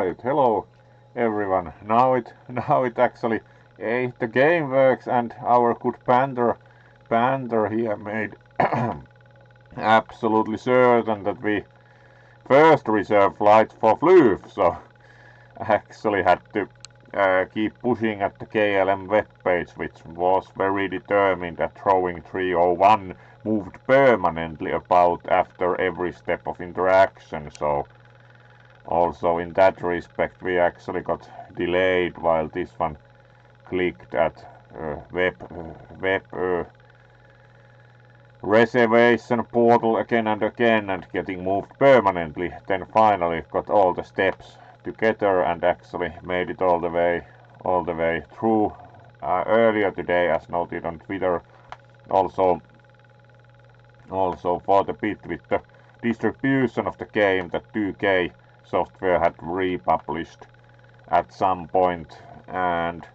Right, hello everyone. Now it now it actually eh, the game works and our good Panther Panther here made absolutely certain that we first reserve flights for Floof, so actually had to uh, keep pushing at the KLM webpage, which was very determined that throwing 301 moved permanently about after every step of interaction, so also in that respect we actually got delayed while this one clicked at uh, web uh, web uh, reservation portal again and again and getting moved permanently. Then finally got all the steps together and actually made it all the way all the way through uh, earlier today as noted on Twitter. Also also for the bit with the distribution of the game that 2K software had republished at some point and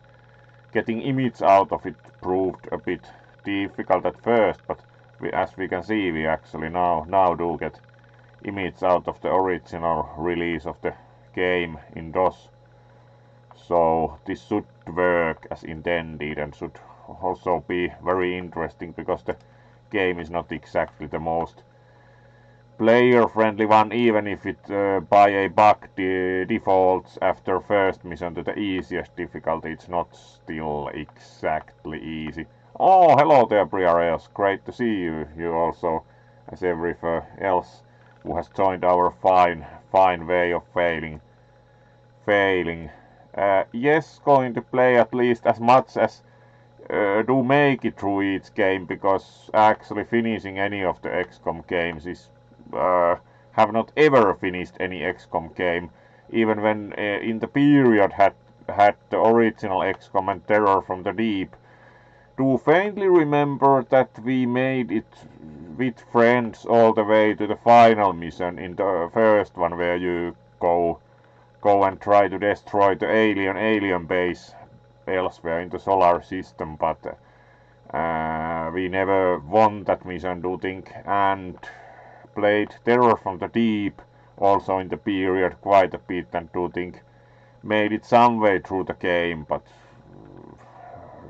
getting image out of it proved a bit difficult at first but we, as we can see we actually now now do get image out of the original release of the game in DOS. So this should work as intended and should also be very interesting because the game is not exactly the most player friendly one even if it uh, by a bug de defaults after first mission to the easiest difficulty it's not still exactly easy. Oh hello there Briareos great to see you. You also as everyone else who has joined our fine fine way of failing failing. Uh, yes going to play at least as much as uh, do make it through each game because actually finishing any of the XCOM games is have not ever finished any XCOM game, even when uh, in the period had had the original XCOM and Terror from the Deep. Do faintly remember that we made it with friends all the way to the final mission in the first one where you go go and try to destroy the alien alien base elsewhere in the solar system but uh, we never won that mission do think and played Terror from the Deep also in the period quite a bit and do think made it some way through the game, but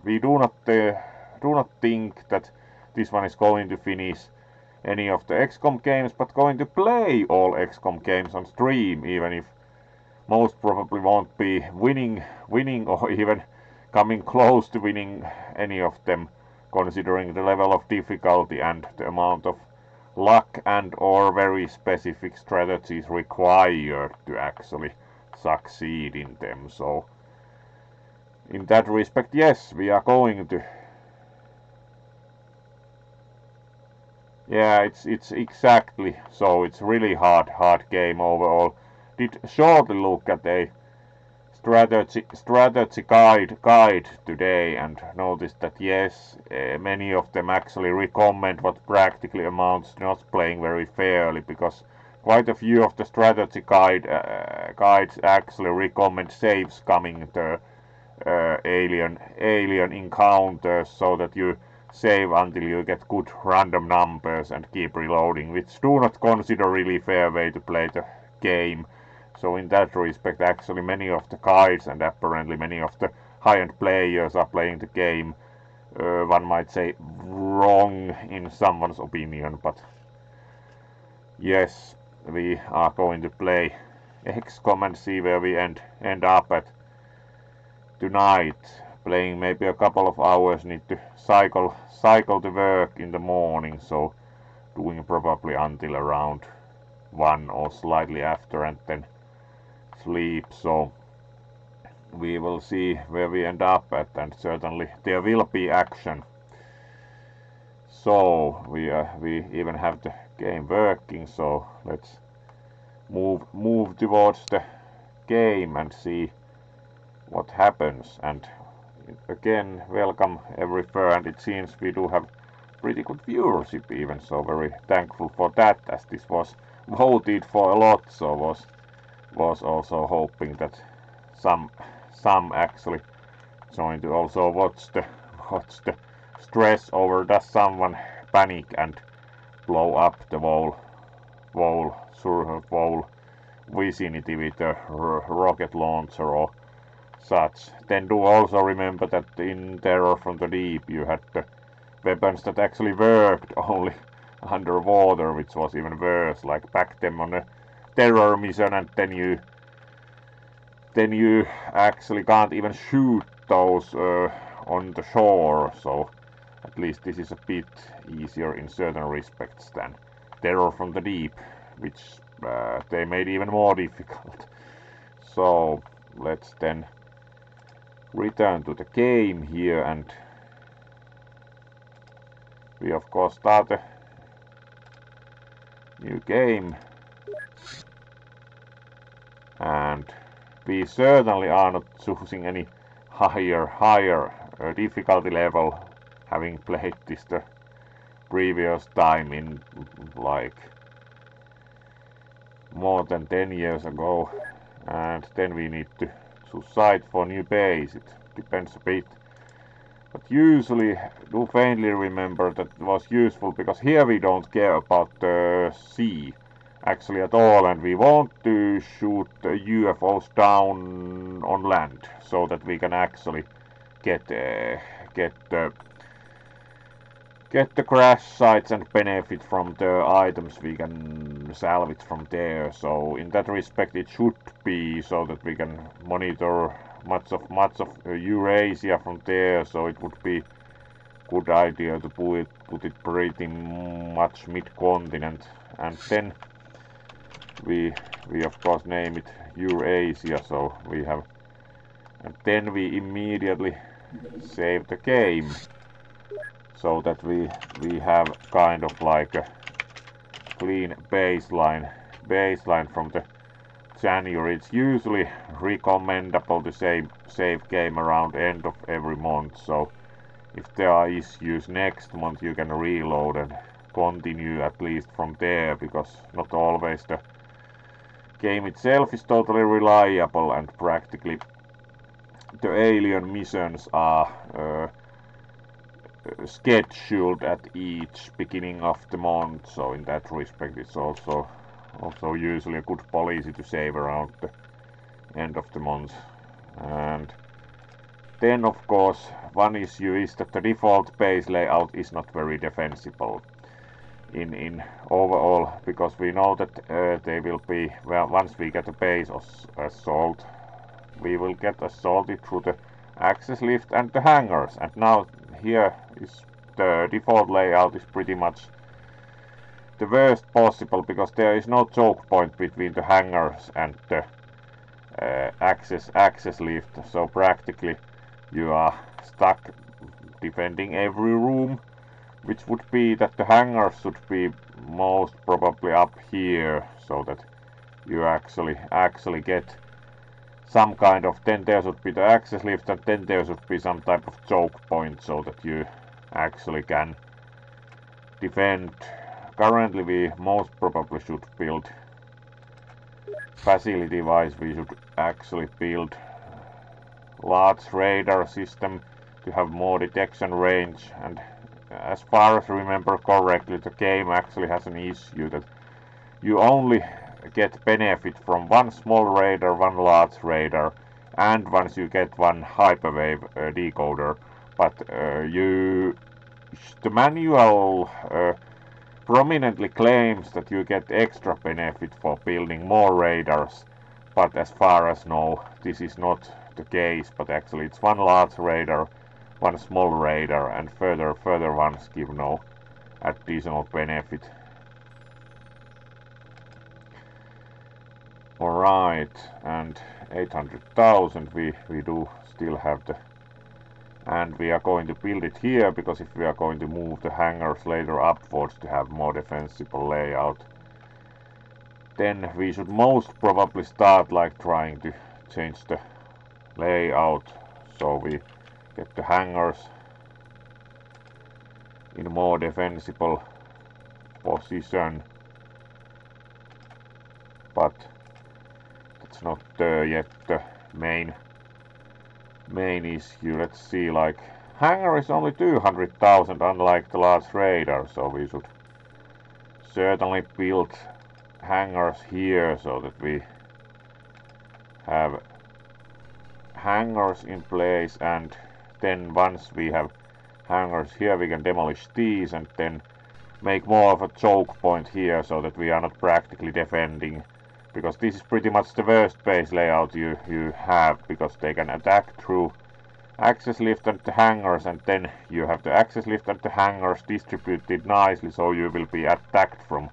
we do not uh, do not think that this one is going to finish any of the XCOM games, but going to play all XCOM games on stream, even if most probably won't be winning, winning or even coming close to winning any of them, considering the level of difficulty and the amount of luck and or very specific strategies required to actually succeed in them. So in that respect, yes, we are going to. Yeah, it's it's exactly so. It's really hard hard game overall. Did shortly look at a strategy strategy guide guide today and noticed that yes uh, many of them actually recommend what practically amounts to not playing very fairly because quite a few of the strategy guide uh, guides actually recommend saves coming to uh, alien alien encounters so that you save until you get good random numbers and keep reloading which do not consider really fair way to play the game so in that respect, actually many of the guides and apparently many of the high-end players are playing the game, uh, one might say, wrong in someone's opinion, but yes, we are going to play XCOM and see where we end, end up at tonight. Playing maybe a couple of hours, need to cycle, cycle to work in the morning, so doing probably until around 1 or slightly after and then sleep so we will see where we end up at and certainly there will be action. So we uh, we even have the game working so let's move move towards the game and see what happens. And again welcome every fur and it seems we do have pretty good viewership even so very thankful for that as this was voted for a lot so was was also hoping that some some actually join to also watch the watch the stress over does someone panic and blow up the wall wall sur wall vicinity with a rocket launcher or such. Then do also remember that in Terror from the Deep you had the weapons that actually worked only underwater, which was even worse, like back them on a terror mission and then you then you actually can't even shoot those uh, on the shore, so at least this is a bit easier in certain respects than Terror from the Deep, which uh, they made even more difficult. So let's then return to the game here and we of course start a new game and we certainly are not choosing any higher higher uh, difficulty level having played this the previous time in like more than 10 years ago. And then we need to site for new base it depends a bit. But usually do faintly remember that it was useful because here we don't care about the sea actually at all and we want to shoot UFOs down on land so that we can actually get uh, get the get the crash sites and benefit from the items. We can salvage from there so in that respect it should be so that we can monitor much of much of uh, Eurasia from there. So it would be good idea to put it put it pretty much mid-continent. And then we we of course name it Eurasia so we have and then we immediately save the game so that we we have kind of like a clean baseline baseline from the January. It's usually recommendable to save save game around end of every month so if there are issues next month you can reload and continue at least from there because not always the game itself is totally reliable and practically the alien missions are uh, scheduled at each beginning of the month so in that respect it's also also usually a good policy to save around the end of the month. And then of course one issue is that the default base layout is not very defensible in overall because we know that uh, they will be well once we get a base of assault we will get assaulted through the access lift and the hangars. And now here is the default layout is pretty much the worst possible because there is no choke point between the hangars and the uh, access access lift. So practically you are stuck defending every room which would be that the hangars should be most probably up here so that you actually actually get some kind of then there should be the access lift and then there should be some type of choke point so that you actually can defend. Currently we most probably should build facility wise we should actually build large radar system to have more detection range and as far as I remember correctly, the game actually has an issue that you only get benefit from one small radar, one large radar, and once you get one hyperwave uh, decoder. But uh, you, the manual uh, prominently claims that you get extra benefit for building more radars. But as far as know, this is not the case. But actually, it's one large radar one small radar and further further ones give no additional benefit. Alright, and 800,000 we, we do still have the and we are going to build it here because if we are going to move the hangars later upwards to have more defensible layout then we should most probably start like trying to change the layout so we get the hangars in a more defensible position. But that's not uh, yet the main main issue. Let's see like hangar is only 200,000 unlike the large radar so we should certainly build hangars here so that we have hangars in place and then once we have hangars here we can demolish these and then make more of a choke point here so that we are not practically defending because this is pretty much the worst base layout you, you have because they can attack through access lift and the hangars and then you have the access lift and the hangars distributed nicely so you will be attacked from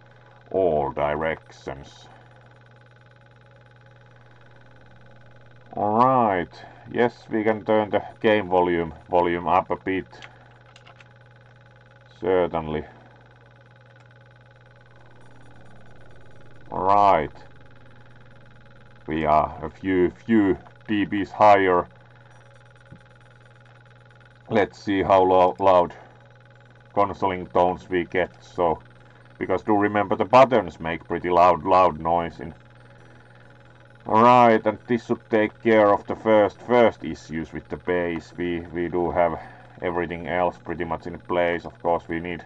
all directions. Alright, yes we can turn the game volume volume up a bit. Certainly. Alright. We are a few few dBs higher let's see how lo loud consoling tones we get so because do remember the buttons make pretty loud loud noise in Alright, and this should take care of the first first issues with the base. We we do have everything else pretty much in place. Of course we need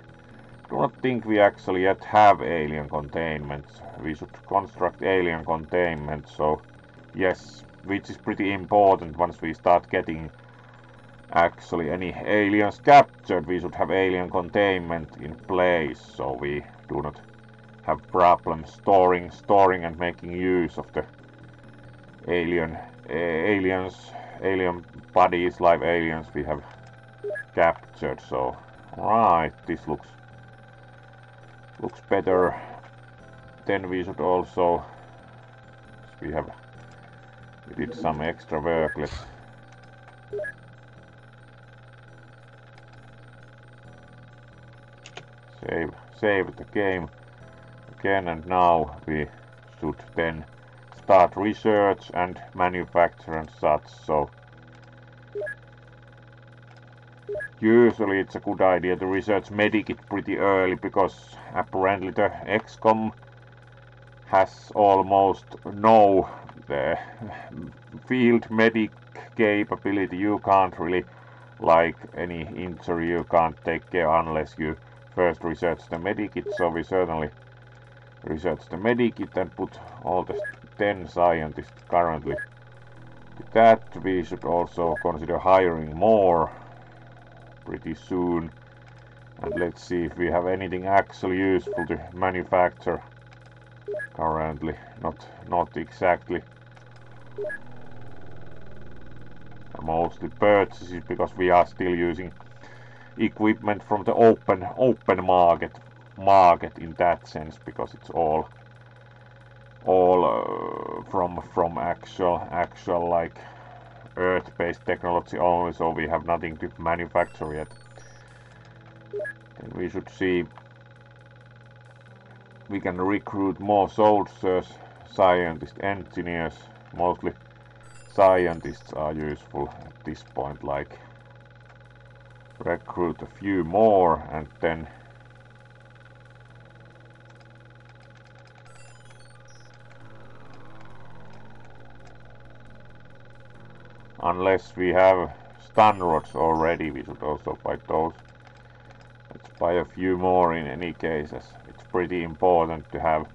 do not think we actually yet have alien containment. We should construct alien containment, so yes, which is pretty important once we start getting actually any aliens captured, we should have alien containment in place, so we do not have problems storing, storing and making use of the alien uh, aliens, alien bodies, live aliens we have captured. So, right, this looks looks better. Then we should also we have we did some extra work. Let's save save the game again and now we should then start research and manufacture and such so. Usually it's a good idea to research medikit pretty early because apparently the XCOM has almost no the field medic capability. You can't really like any injury you can't take care unless you first research the medikit, so we certainly research the medikit and put all the 10 scientists currently that. We should also consider hiring more pretty soon. And let's see if we have anything actually useful to manufacture currently. Not, not exactly. Mostly purchases because we are still using equipment from the open open market market in that sense because it's all all uh, from from actual actual like earth-based technology only so we have nothing to manufacture yet. And we should see we can recruit more soldiers scientists engineers mostly scientists are useful at this point like recruit a few more and then unless we have stun rods already we should also buy those. Let's buy a few more in any cases. It's pretty important to have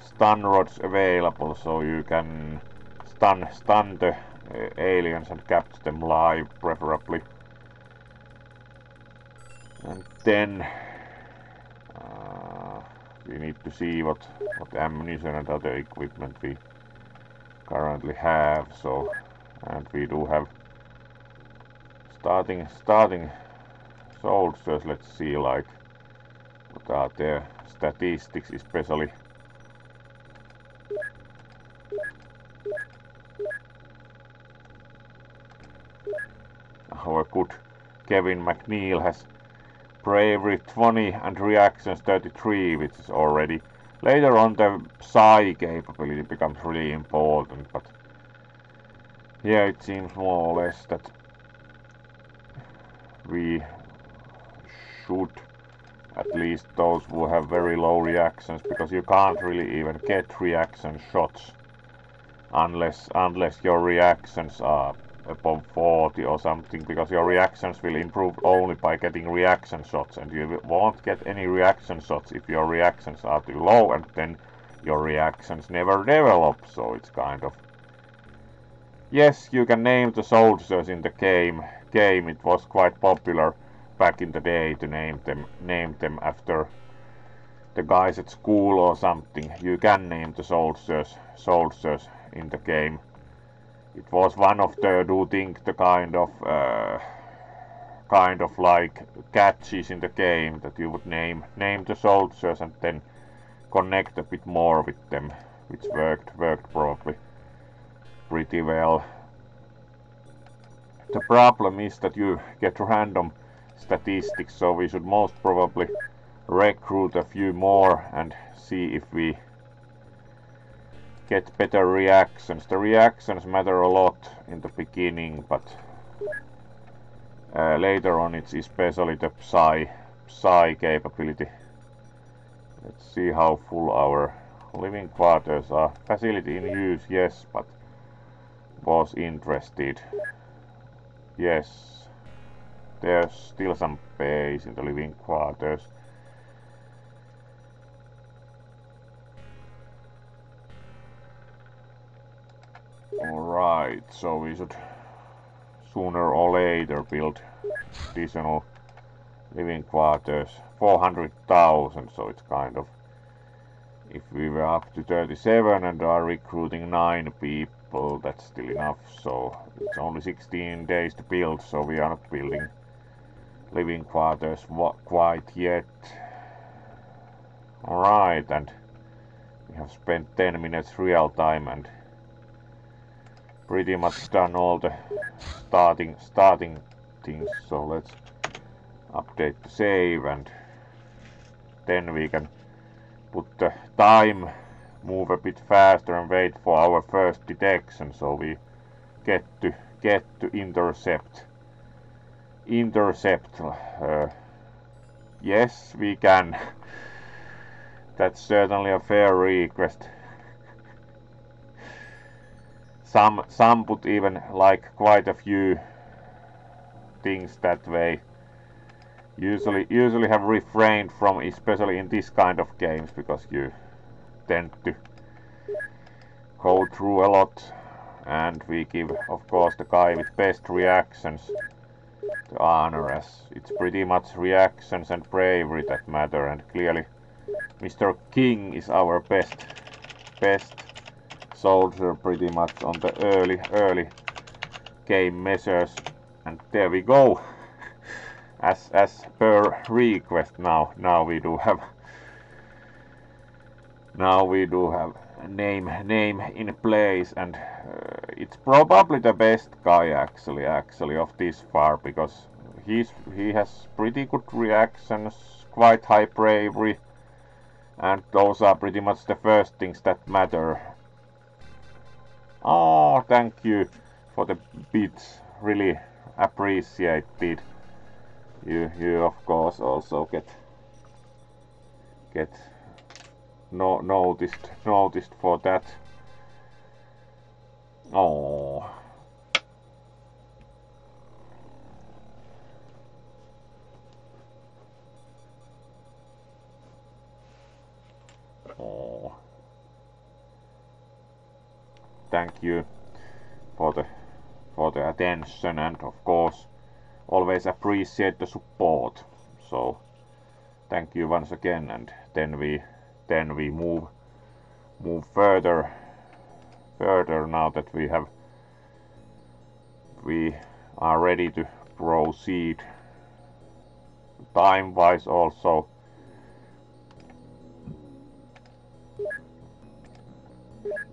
stun rods available so you can stun stun the uh, aliens and capture them live preferably. And then uh, we need to see what what ammunition and other equipment we currently have so and we do have starting starting soldiers let's see like what are their statistics especially? Our good Kevin McNeil has bravery 20 and reactions 33 which is already later on the psi capability becomes really important but here it seems more or less that we should at least those who have very low reactions because you can't really even get reaction shots unless unless your reactions are above 40 or something because your reactions will improve only by getting reaction shots and you won't get any reaction shots if your reactions are too low and then your reactions never develop so it's kind of yes, you can name the soldiers in the game. Game it was quite popular back in the day to name them name them after the guys at school or something. You can name the soldiers soldiers in the game. It was one of the do think the kind of uh, kind of like catches in the game that you would name name the soldiers and then connect a bit more with them, which worked worked probably pretty well. The problem is that you get random statistics, so we should most probably recruit a few more and see if we get better reactions. The reactions matter a lot in the beginning, but uh, later on it's especially the psi, psi capability. Let's see how full our living quarters are. Facility in use, yes, but was interested. Yes, there's still some space in the living quarters. Alright, so we should sooner or later build additional living quarters. 400,000, so it's kind of... If we were up to 37 and are recruiting 9 people, that's still enough, so it's only 16 days to build, so we are not building living quarters quite yet. Alright, and we have spent 10 minutes real time and pretty much done all the starting starting things so let's update the save and then we can put the time move a bit faster and wait for our first detection so we get to get to intercept. Intercept uh, yes we can. That's certainly a fair request. Some some put even like quite a few things that way. Usually usually have refrained from especially in this kind of games because you tend to go through a lot and we give of course the guy with best reactions the honor as it's pretty much reactions and bravery that matter and clearly Mr. King is our best best soldier pretty much on the early, early game measures. And there we go. As, as per request now, now we do have now we do have name name in place and uh, it's probably the best guy actually actually of this far because he's he has pretty good reactions quite high bravery and those are pretty much the first things that matter Oh, thank you for the bits. Really appreciated. You, you of course also get get no noticed noticed for that. Oh. Oh thank you for the for the attention and of course always appreciate the support so thank you once again and then we then we move move further further now that we have we are ready to proceed. Time wise also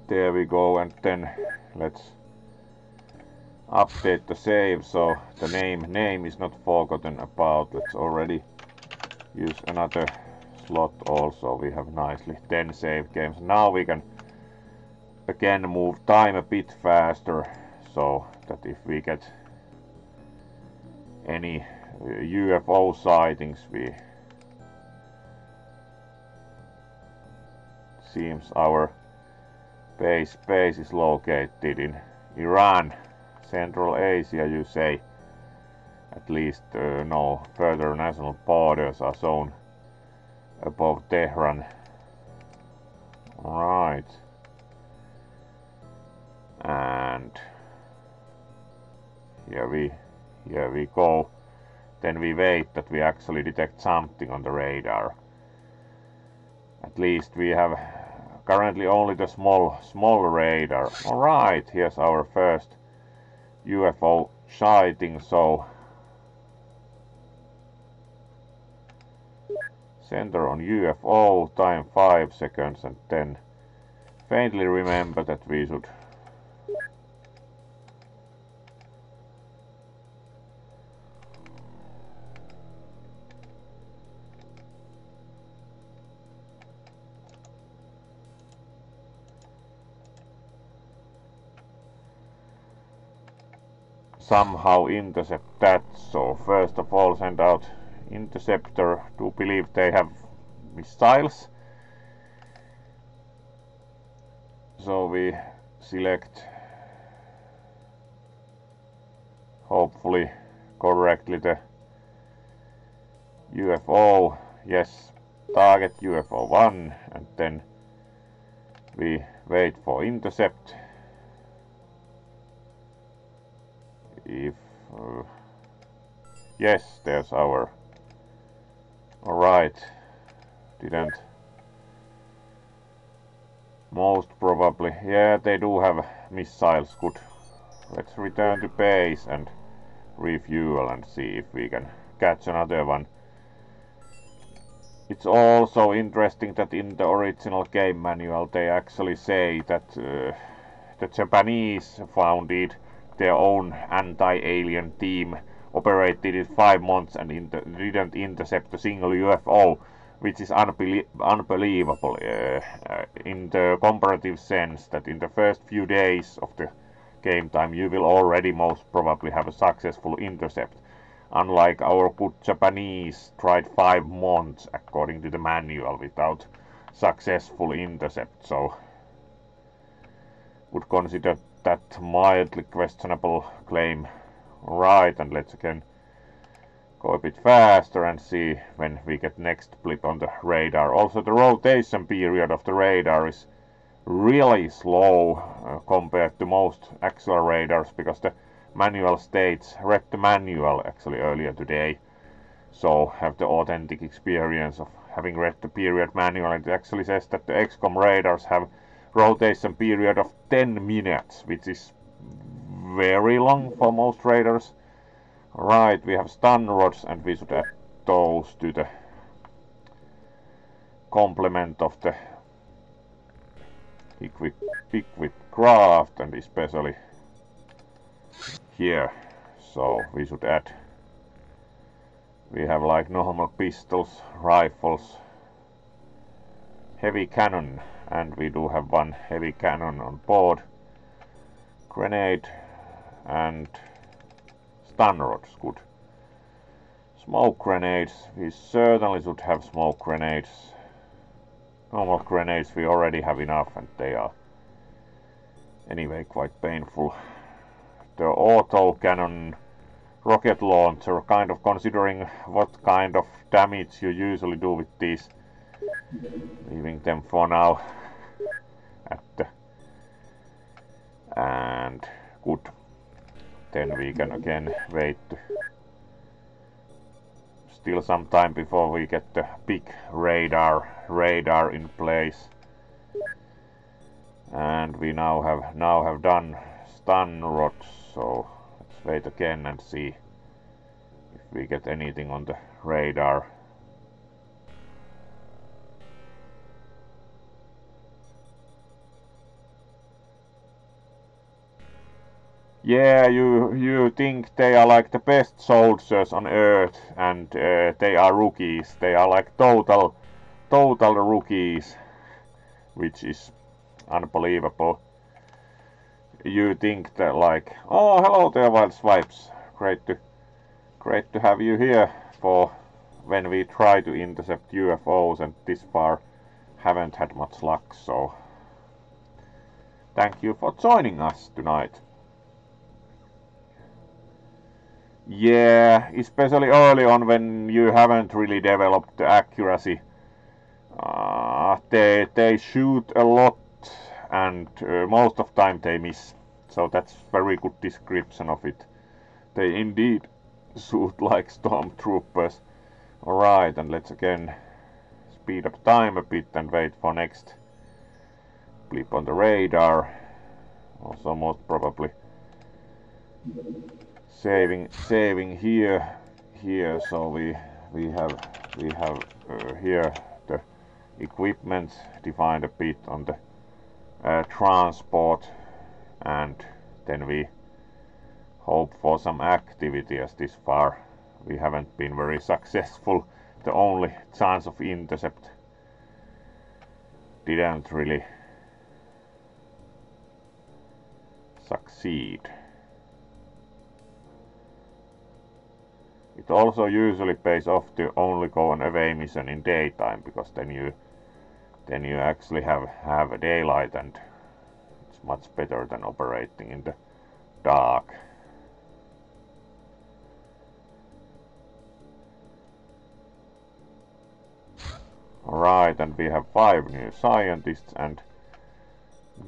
there we go and then let's update the save. So the name name is not forgotten about. Let's already use another slot also. We have nicely 10 save games. Now we can again move time a bit faster so that if we get any UFO sightings we seems our base base is located in Iran, Central Asia you say. At least uh, no further national borders are shown above Tehran. Right. And here we here we go then we wait that we actually detect something on the radar at least we have currently only the small small radar alright here's our first UFO sighting so center on UFO time 5 seconds and then faintly remember that we should somehow intercept that. So first of all send out interceptor to believe they have missiles. So we select hopefully correctly the UFO. Yes, target UFO 1 and then we wait for intercept if uh, yes there's our alright didn't. Most probably. Yeah they do have missiles. Good. Let's return to base and refuel and see if we can catch another one. It's also interesting that in the original game manual they actually say that uh, the Japanese founded their own anti-alien team operated it five months and inter didn't intercept a single UFO, which is unbelie unbelievable uh, uh, in the comparative sense that in the first few days of the game time you will already most probably have a successful intercept. Unlike our good Japanese tried five months according to the manual without successful intercept, so would consider that mildly questionable claim right and let's again go a bit faster and see when we get next blip on the radar. Also the rotation period of the radar is really slow uh, compared to most accelerators because the manual states read the manual actually earlier today so have the authentic experience of having read the period manual it actually says that the XCOM radars have rotation period of 10 minutes, which is very long for most raiders. Right, we have stun rods and we should add those to the complement of the equip, equip craft and especially here. So we should add we have like normal pistols, rifles, heavy cannon and we do have one heavy cannon on board grenade and stun rods good. Smoke grenades. We certainly should have smoke grenades. Normal grenades. We already have enough and they are anyway quite painful. The auto cannon rocket launcher kind of considering what kind of damage you usually do with these. Leaving them for now. At the and good then we can again wait. Still some time before we get the big radar radar in place. And we now have now have done stun rods so let's wait again and see if we get anything on the radar yeah, you you think they are like the best soldiers on earth, and uh, they are rookies. They are like total, total rookies, which is unbelievable. You think that like, oh, hello there, Wild Swipes. Great to, great to have you here for when we try to intercept UFOs, and this far haven't had much luck. So, thank you for joining us tonight. Yeah, especially early on when you haven't really developed the accuracy. Uh, they, they shoot a lot and uh, most of the time they miss. So that's very good description of it. They indeed shoot like stormtroopers. Alright, and let's again speed up time a bit and wait for next blip on the radar. Also most probably saving saving here here. So we we have we have uh, here the equipment defined a bit on the uh, transport. And then we hope for some activity as this far. We haven't been very successful. The only chance of intercept didn't really succeed It also usually pays off to only go on away mission in daytime because then you then you actually have have a daylight and it's much better than operating in the dark. Alright, and we have five new scientists and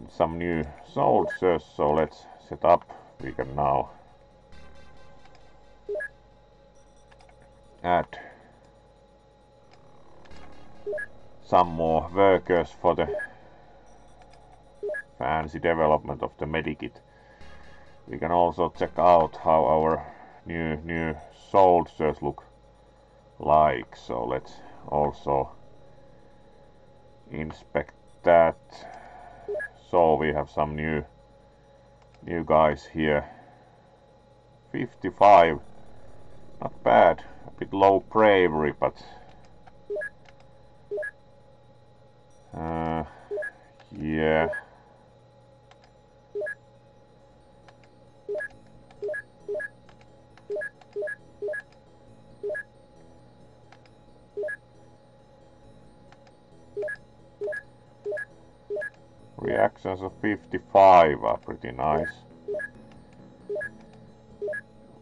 some new soldiers, so let's set up. We can now add some more workers for the fancy development of the medikit. We can also check out how our new new soldiers look like. So let's also inspect that. So we have some new new guys here. 55. Not bad bit low bravery, but uh, yeah. Reactions of 55 are pretty nice.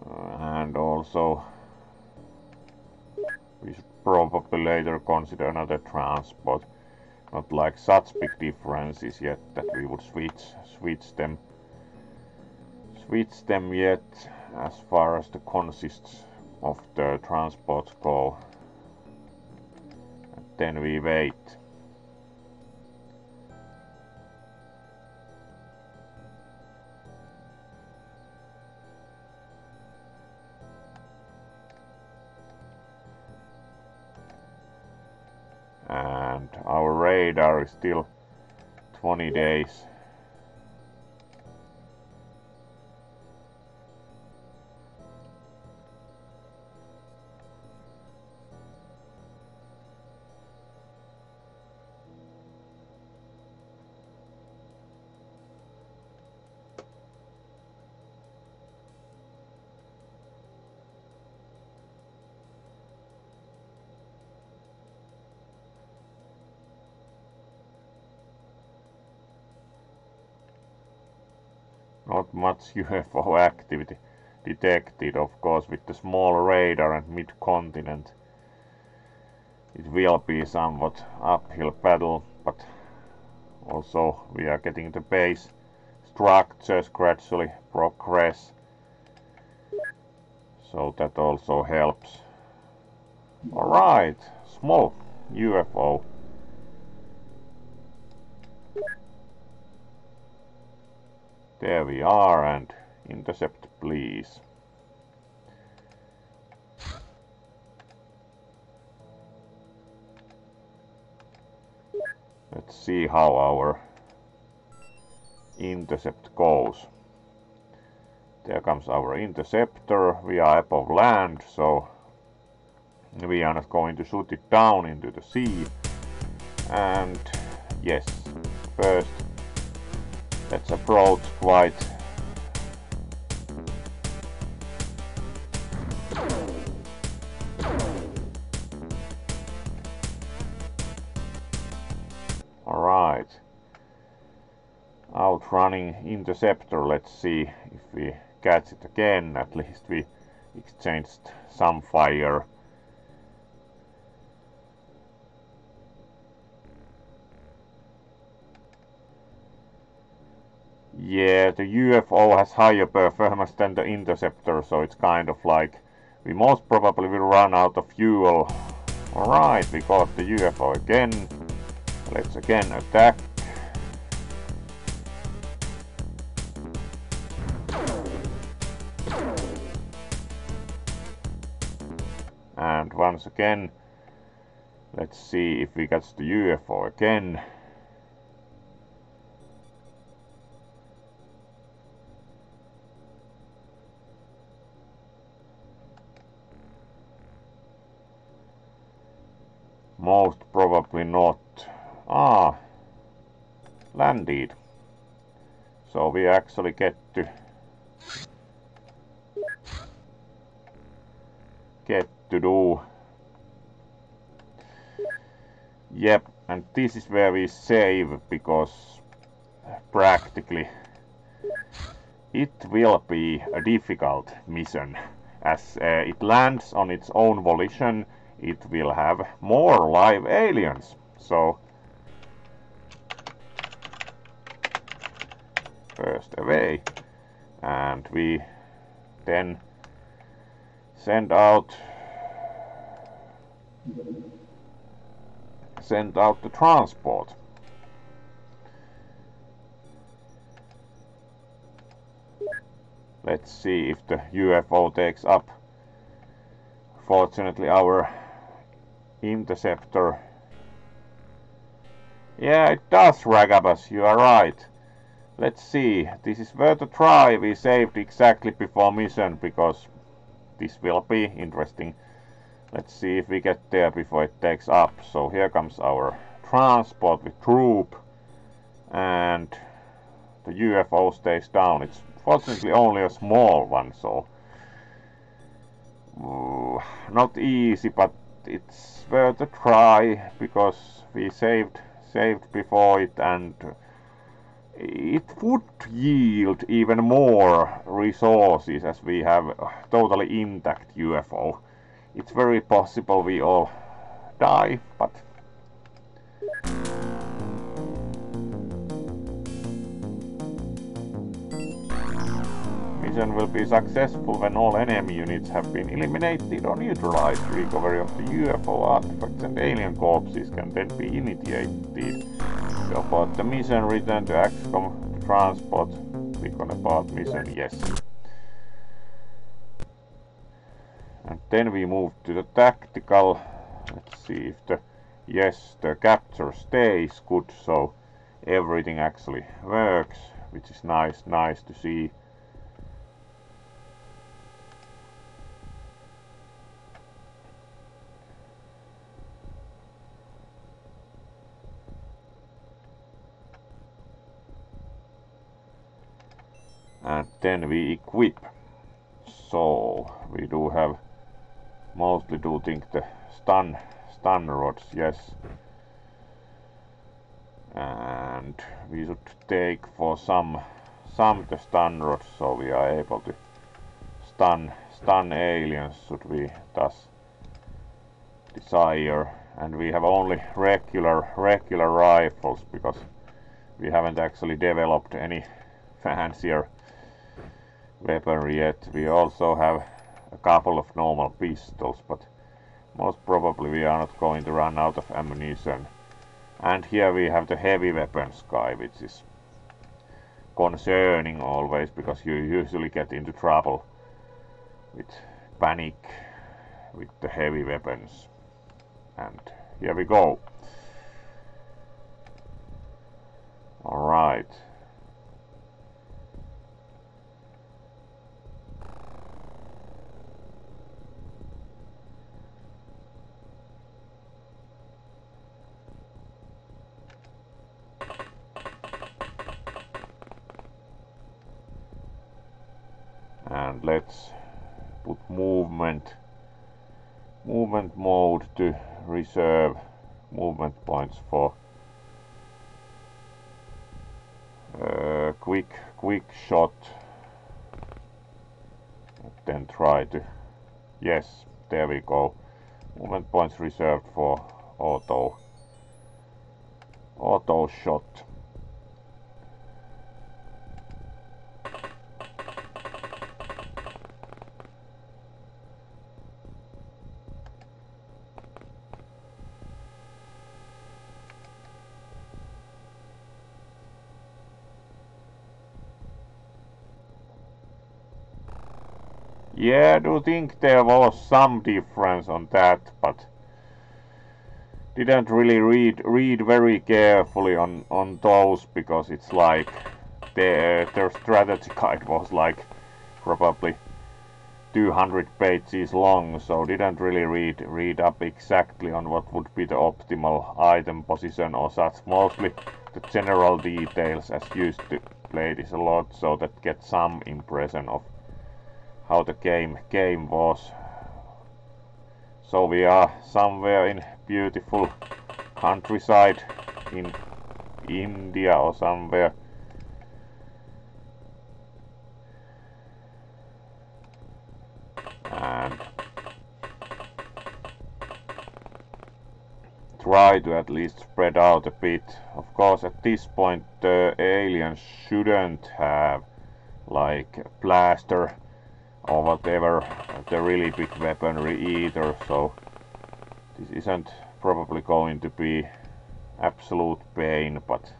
Uh, and also we should probably later consider another transport. Not like such big differences yet that we would switch switch them switch them yet as far as the consists of the transport go. And then we wait. Still 20 days much UFO activity detected, of course, with the small radar and mid-continent. It will be somewhat uphill battle, but also we are getting the base structures gradually progress. So that also helps. Alright, small UFO. There we are and intercept please. Let's see how our intercept goes. There comes our interceptor. We are above land, so we are not going to shoot it down into the sea. And yes, first Let's approach quite. Outrunning interceptor, let's see if we catch it again. At least we exchanged some fire. Yeah, the UFO has higher performance than the Interceptor, so it's kind of like we most probably will run out of fuel. Alright, we got the UFO again. Let's again attack. And once again, let's see if we get the UFO again. Most probably not. Ah, landed. So we actually get to get to do. Yep, and this is where we save because practically it will be a difficult mission as uh, it lands on its own volition it will have more live aliens. So first away. And we then send out send out the transport. Let's see if the UFO takes up. Fortunately our interceptor. Yeah, it does, Ragabus, you are right. Let's see, this is worth a try. We saved exactly before mission because this will be interesting. Let's see if we get there before it takes up. So here comes our transport with troop and the UFO stays down. It's fortunately only a small one, so not easy, but it's worth a try because we saved saved before it and it would yield even more resources as we have a totally intact UFO. It's very possible we all die, but mission will be successful when all enemy units have been eliminated or neutralized. Recovery of the UFO artifacts and alien corpses can then be initiated. To abort the mission, return to XCOM to transport. Click on abort mission, yes. And then we move to the tactical. Let's see if the yes, the capture stays good, so everything actually works, which is nice, nice to see. and then we equip. So we do have mostly do think the stun stun rods yes. And we should take for some some the stun rods so we are able to stun stun aliens should we thus desire. And we have only regular regular rifles because we haven't actually developed any fancier weaponry yet. We also have a couple of normal pistols, but most probably we are not going to run out of ammunition. And here we have the heavy weapons guy, which is concerning always, because you usually get into trouble with panic with the heavy weapons. And here we go. Alright. Let's put movement movement mode to reserve movement points for uh, quick quick shot. Then try to yes there we go. Movement points reserved for auto auto shot Yeah, I do think there was some difference on that, but didn't really read read very carefully on on those because it's like their their strategy guide was like probably 200 pages long so didn't really read read up exactly on what would be the optimal item position or such. Mostly the general details as used to play this a lot so that get some impression of how the game game was so we are somewhere in beautiful countryside in India or somewhere and try to at least spread out a bit. Of course at this point the aliens shouldn't have like blaster or whatever the really big weaponry either so this isn't probably going to be absolute pain but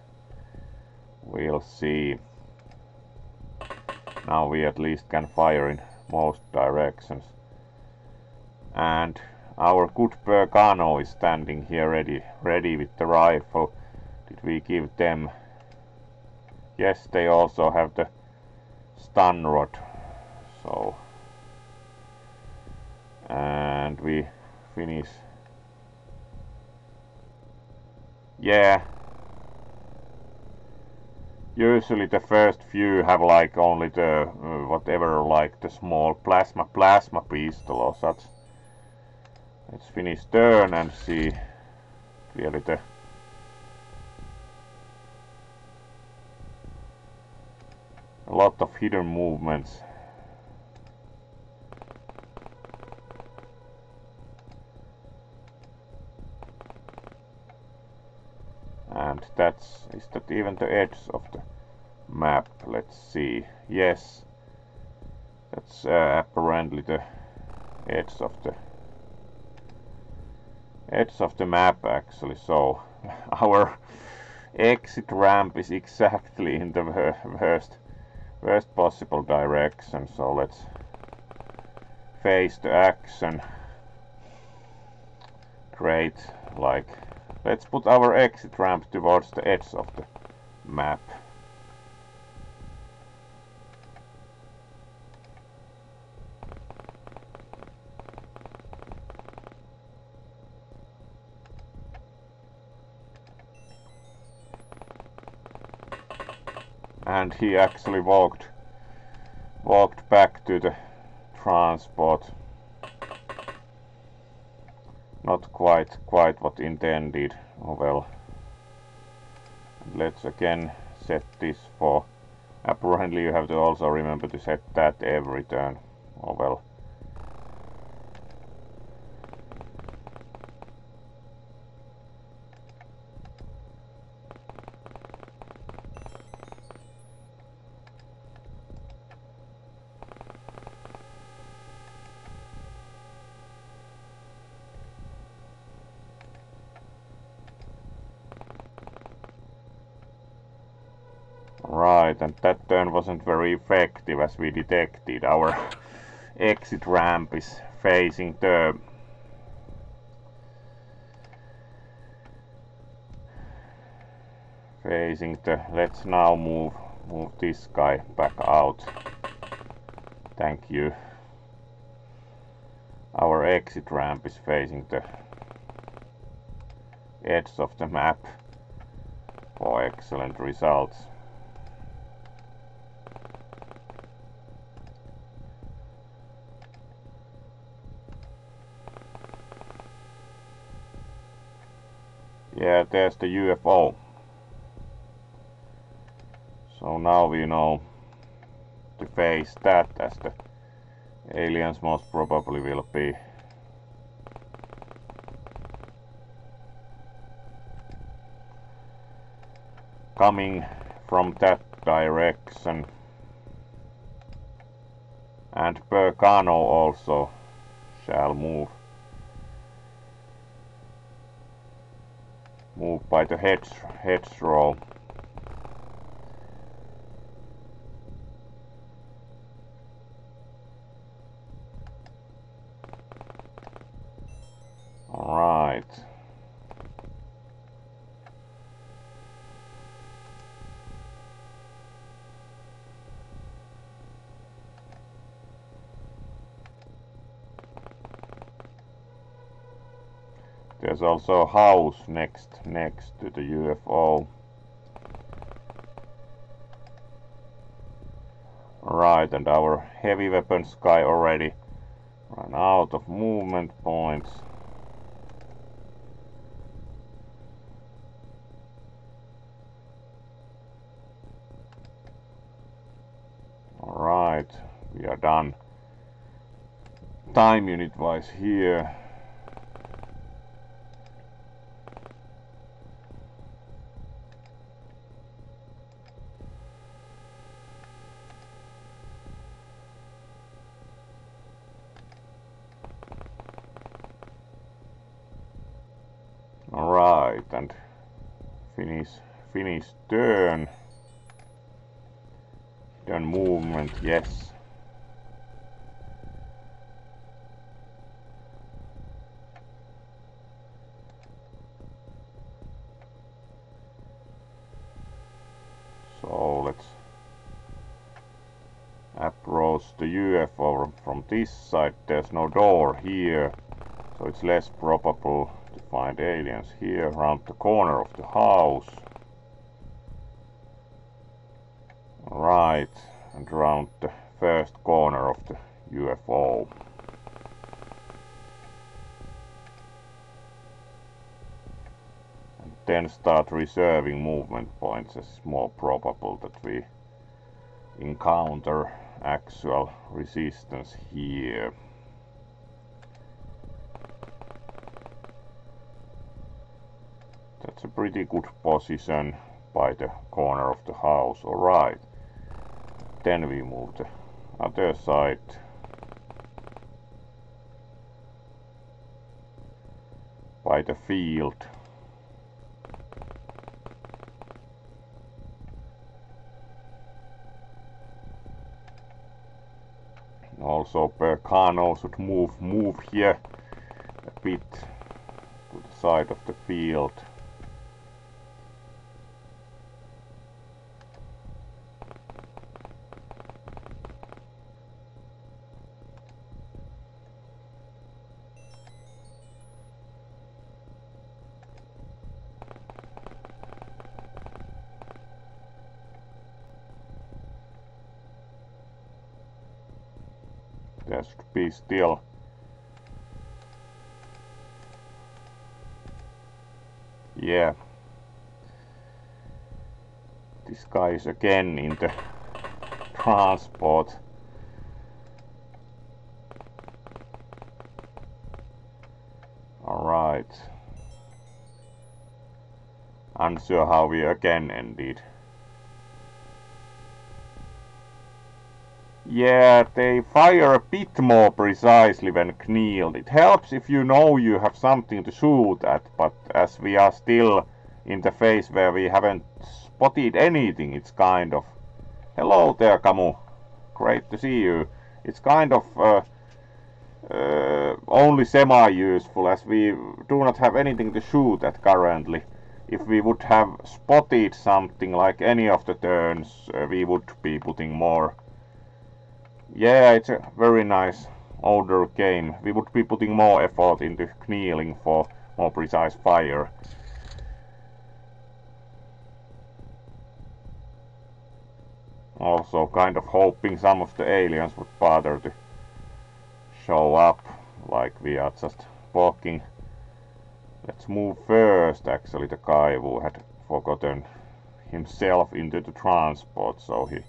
we'll see now we at least can fire in most directions. And our good Bergano is standing here ready, ready with the rifle. Did we give them? Yes, they also have the stun rod. So, and we finish. Yeah, usually the first few have like only the uh, whatever like the small plasma plasma pistol or such. Let's finish turn and see really the a lot of hidden movements and that's is that even the edge of the map? Let's see. Yes. That's uh, apparently the edge of the edge of the map actually. So our exit ramp is exactly in the worst worst possible direction. So let's face the action. Great like Let's put our exit ramp towards the edge of the map. and he actually walked walked back to the transport not quite quite what intended. Oh well. Let's again set this for apparently you have to also remember to set that every turn. Oh well Right, and that turn wasn't very effective as we detected. Our exit ramp is facing the facing the let's now move move this guy back out. Thank you. Our exit ramp is facing the edge of the map. For excellent results Yeah, there's the UFO. So now we know to face that as the aliens most probably will be. Coming from that direction. And Bergano also shall move moved by the hedge, hedgerow. All right. There's also a house next next to the UFO. Right, and our heavy weapons guy already ran out of movement points. Alright, we are done. Time unit wise here. Alright, and finish finish turn. Turn movement, yes. So let's approach the UFO from this side. There's no door here, so it's less probable to find aliens here around the corner of the house. Around the first corner of the UFO. And then start reserving movement points as it's more probable that we encounter actual resistance here. That's a pretty good position by the corner of the house. Alright. Then we move the other side. By the field. Also Percano should move move here a bit to the side of the field. Should be still. Yeah. This guy is again in the transport. Alright unsure how we again ended Yeah, they fire a bit more precisely when kneeled. It helps if you know you have something to shoot at, but as we are still in the phase where we haven't spotted anything, it's kind of... Hello there, Camu. Great to see you. It's kind of uh, uh, only semi-useful as we do not have anything to shoot at currently. If we would have spotted something like any of the turns, uh, we would be putting more yeah, it's a very nice older game. We would be putting more effort into kneeling for more precise fire. Also kind of hoping some of the aliens would bother to show up like we are just walking. Let's move first actually the guy who had forgotten himself into the transport so he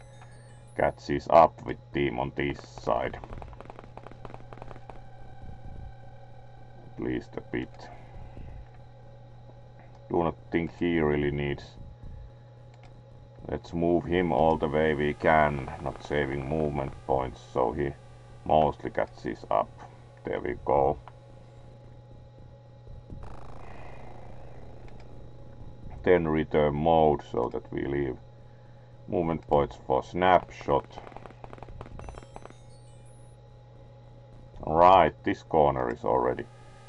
catches up with team on this side. At least a bit. Do not think he really needs. Let's move him all the way we can, not saving movement points, so he mostly catches up. There we go. Then return mode so that we leave movement points for snapshot. Right, this corner is already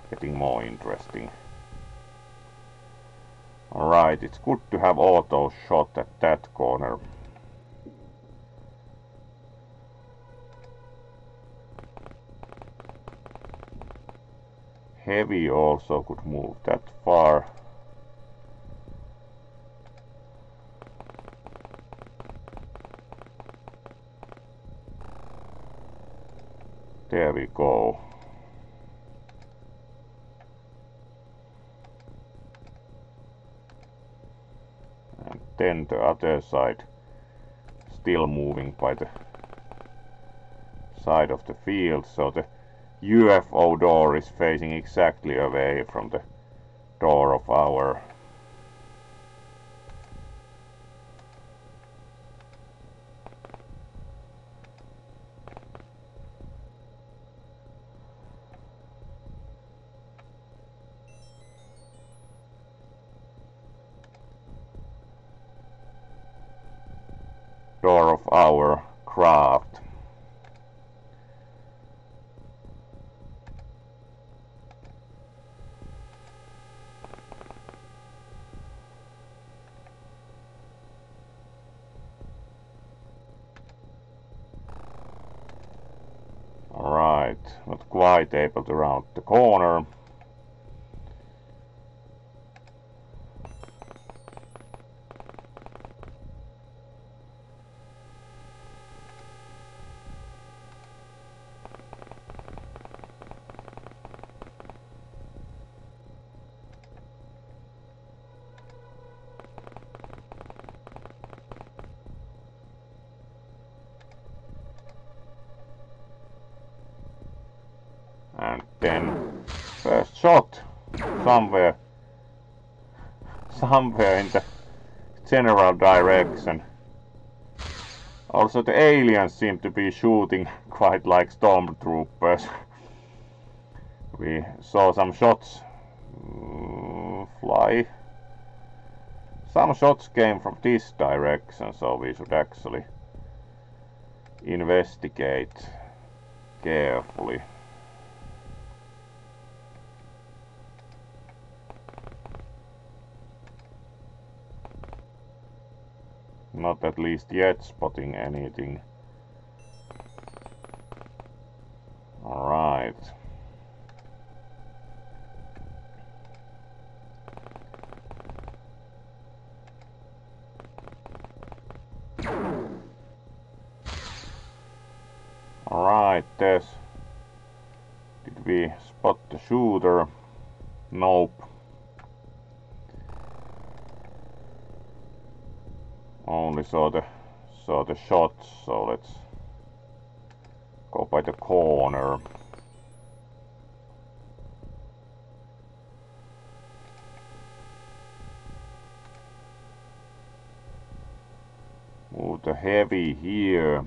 getting more interesting. Alright, it's good to have auto shot at that corner. heavy also could move that far. There we go. And then the other side still moving by the side of the field so the UFO door is facing exactly away from the door of our our craft. Alright, not quite eh, able to round the corner. and then first shot somewhere. Somewhere in the general direction. Also the aliens seem to be shooting quite like stormtroopers. We saw some shots. Uh, fly. Some shots came from this direction so we should actually investigate carefully Not at least yet spotting anything. Alright. Alright, there's... Did we spot the shooter? Nope. only saw the saw the shots so let's go by the corner Heavy here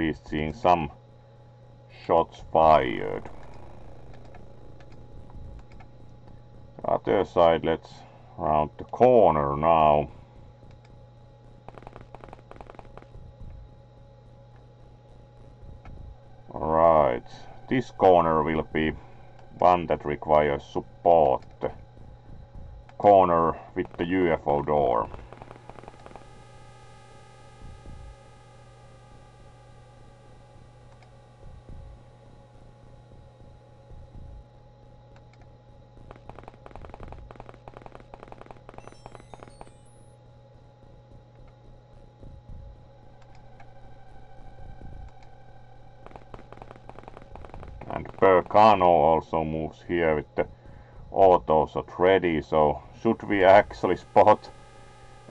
least seeing some shots fired. Other side, let's round the corner now. This corner will be one that requires support. Corner with the UFO door. and Berkano moves here with the auto shot ready so should we actually spot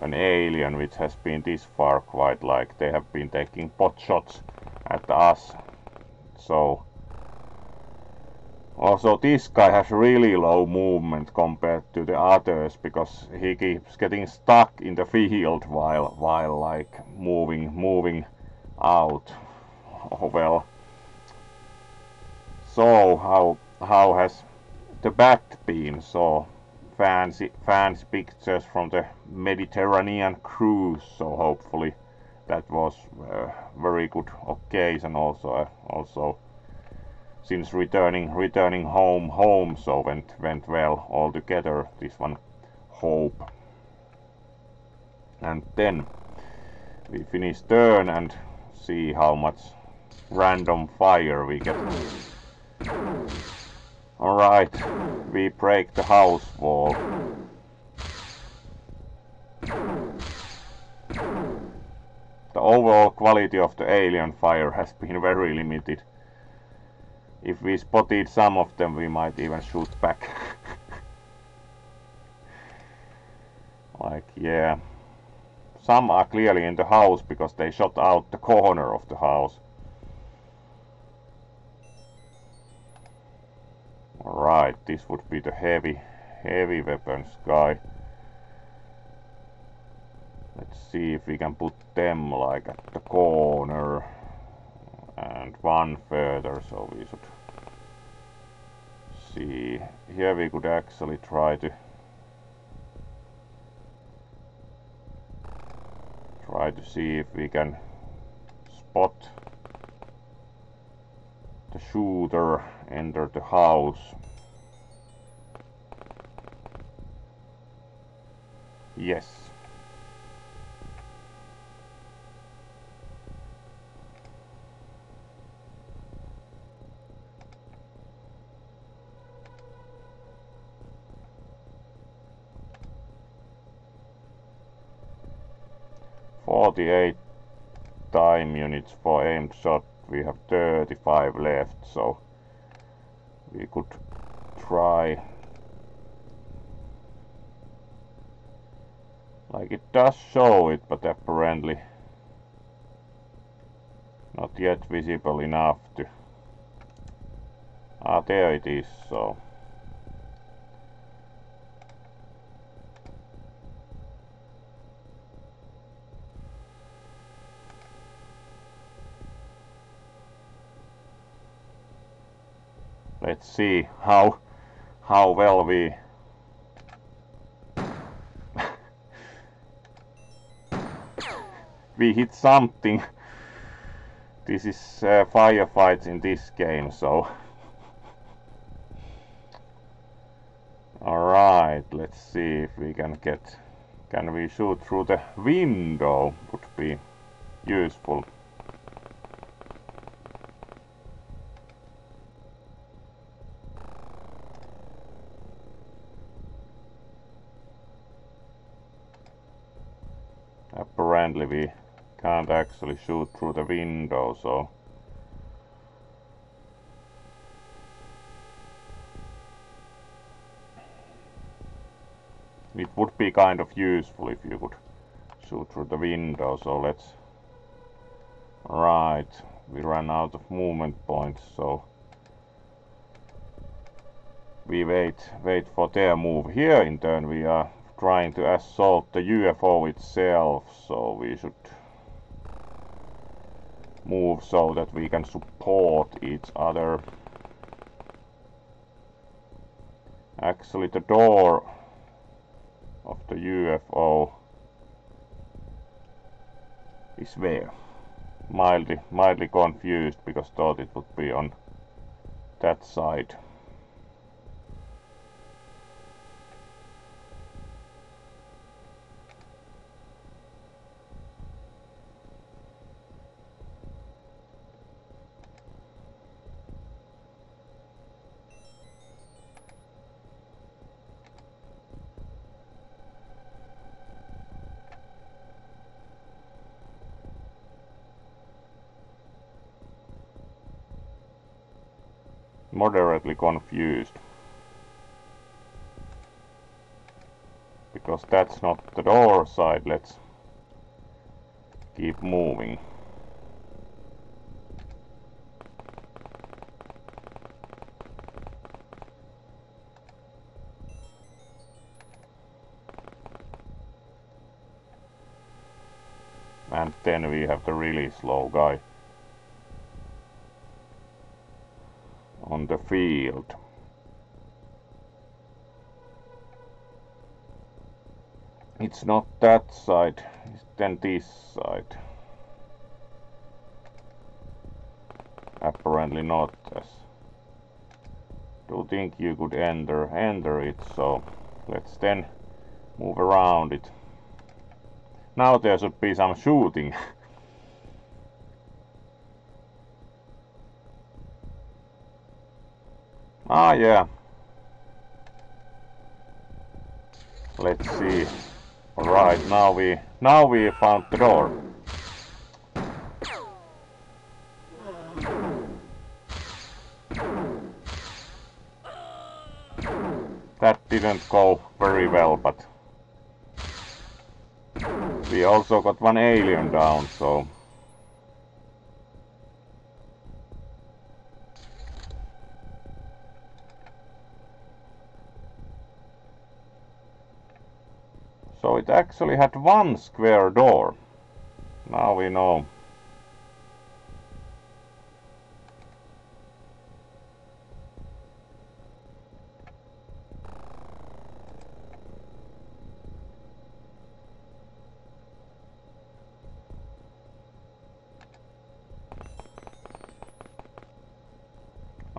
an alien which has been this far quite like they have been taking pot shots at us. So also this guy has really low movement compared to the others because he keeps getting stuck in the field while while like moving moving out. Oh well so how how has the bat been so fancy fancy pictures from the Mediterranean cruise so hopefully that was a very good occasion also uh, also since returning returning home home so went went well altogether this one hope. And then we finish turn and see how much random fire we get alright we break the house wall. The overall quality of the alien fire has been very limited. If we spotted some of them we might even shoot back. Like yeah. Some are clearly in the house because they shot out the corner of the house alright this would be the heavy heavy weapons guy. Let's see if we can put them like at the corner. And one further so we should see. Here we could actually try to try to see if we can spot the shooter enter the house. Yes. 48 time units for aimed shot we have 35 left so we could try. Like it does show it but apparently not yet visible enough to. Ah there it is so let's see how how well we we hit something. This is uh, firefights in this game so. Alright let's see if we can get can we shoot through the window? Would be useful we can't actually shoot through the window so. It would be kind of useful if you could shoot through the window so let's. Right we ran out of movement points so. We wait wait for their move. Here in turn we are trying to assault the UFO itself so we should move so that we can support each other. Actually the door of the UFO is there. Mildly mildly confused because thought it would be on that side moderately confused because that's not the door side let's keep moving and then we have the really slow guy on the field. It's not that side, it's then this side. Apparently not as do think you could enter enter it so let's then move around it. Now there should be some shooting. Ah yeah. Let's see alright now we now we found the door. That didn't go very well, but we also got one alien down, so... actually had one square door. Now we know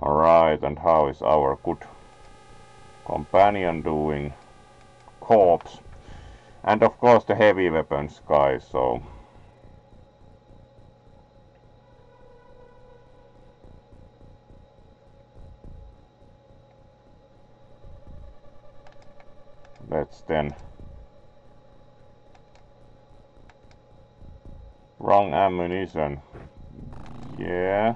Alright, and how is our good companion doing? Corpse. And of course the heavy weapons guy, so... Let's then... Wrong ammunition. Yeah.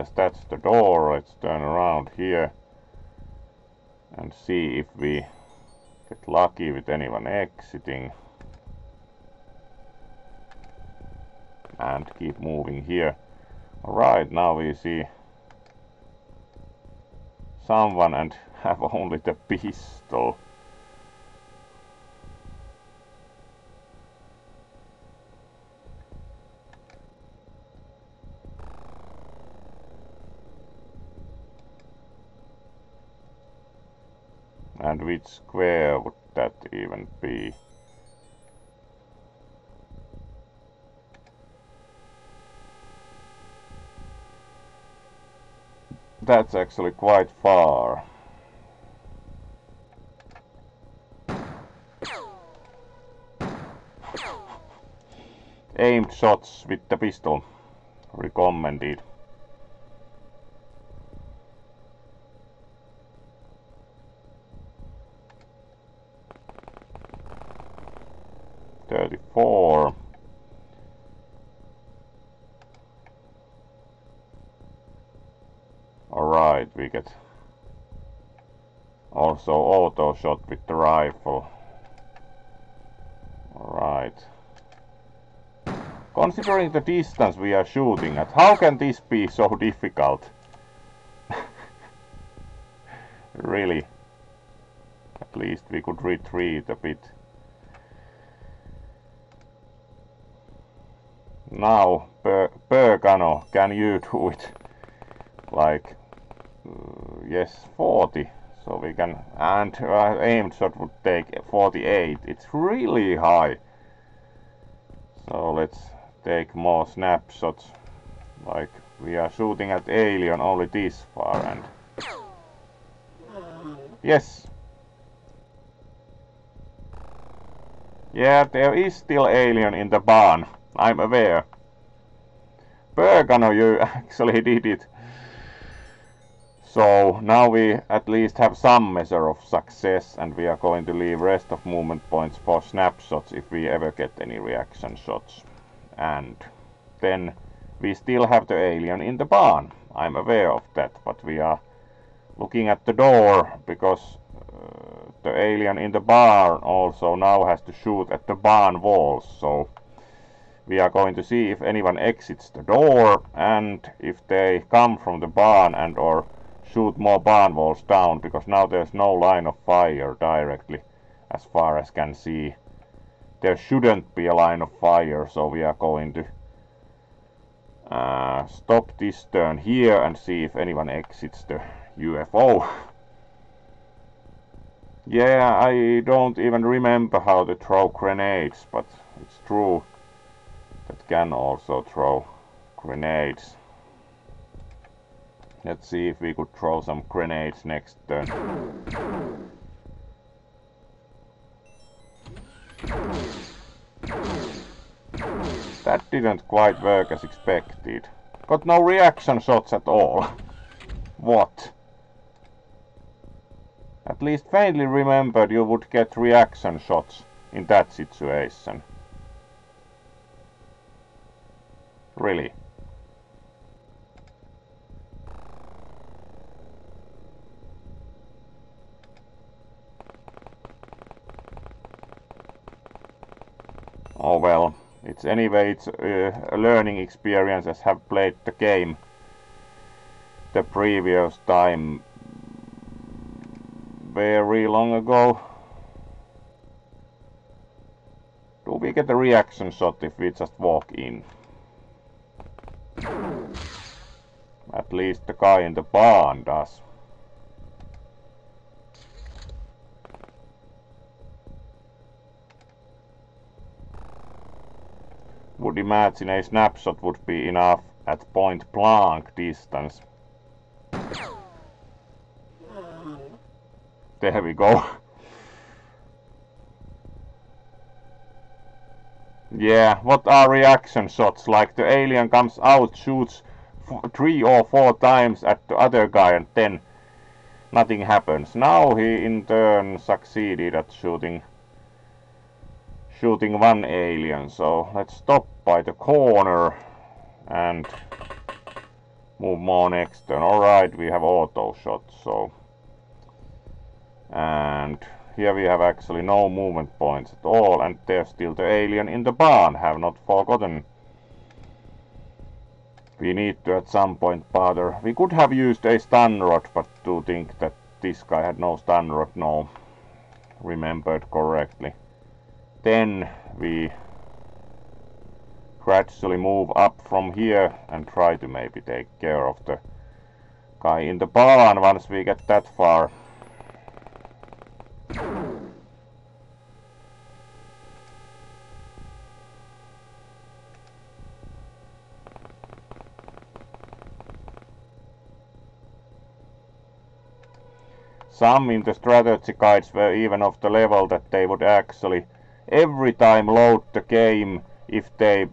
As that's the door, let's turn around here and see if we get lucky with anyone exiting. And keep moving here. Alright, now we see someone and have only the pistol. And which square would that even be? That's actually quite far. Aimed shots with the pistol. Recommended. 34. Alright, we get also auto shot with the rifle. Alright. Considering the distance we are shooting at, how can this be so difficult? really. At least we could retreat a bit. now Bergano can you do it like uh, yes 40 so we can and uh, aimed shot would take 48 it's really high. So let's take more snapshots. Like we are shooting at alien only this far and yes. Yeah there is still alien in the barn. I'm aware. Bergano, you actually did it. So now we at least have some measure of success and we are going to leave rest of movement points for snapshots if we ever get any reaction shots. And then we still have the alien in the barn. I'm aware of that, but we are looking at the door because uh, the alien in the barn also now has to shoot at the barn walls. So we are going to see if anyone exits the door and if they come from the barn and or shoot more barn walls down because now there's no line of fire directly as far as can see. There shouldn't be a line of fire so we are going to uh, stop this turn here and see if anyone exits the UFO. yeah, I don't even remember how to throw grenades, but it's true that can also throw grenades. Let's see if we could throw some grenades next turn. That didn't quite work as expected. Got no reaction shots at all. what? At least faintly remembered you would get reaction shots in that situation. Really. Oh well. It's anyway, it's uh, a learning experience as have played the game the previous time very long ago. Do we get a reaction shot if we just walk in? At least the guy in the barn does. Would imagine a snapshot would be enough at point blank distance. There we go. yeah, what are reaction shots? Like the alien comes out, shoots three or four times at the other guy and then nothing happens. Now he in turn succeeded at shooting shooting one alien. So let's stop by the corner and move more next turn. Alright, we have auto shot, so... And here we have actually no movement points at all, and there's still the alien in the barn, have not forgotten. We need to at some point bother. We could have used a stun rod, but to think that this guy had no stun rod, no. Remembered correctly then we gradually move up from here and try to maybe take care of the guy in the barn once we get that far. Some in the strategy guides were even of the level that they would actually every time load the game if they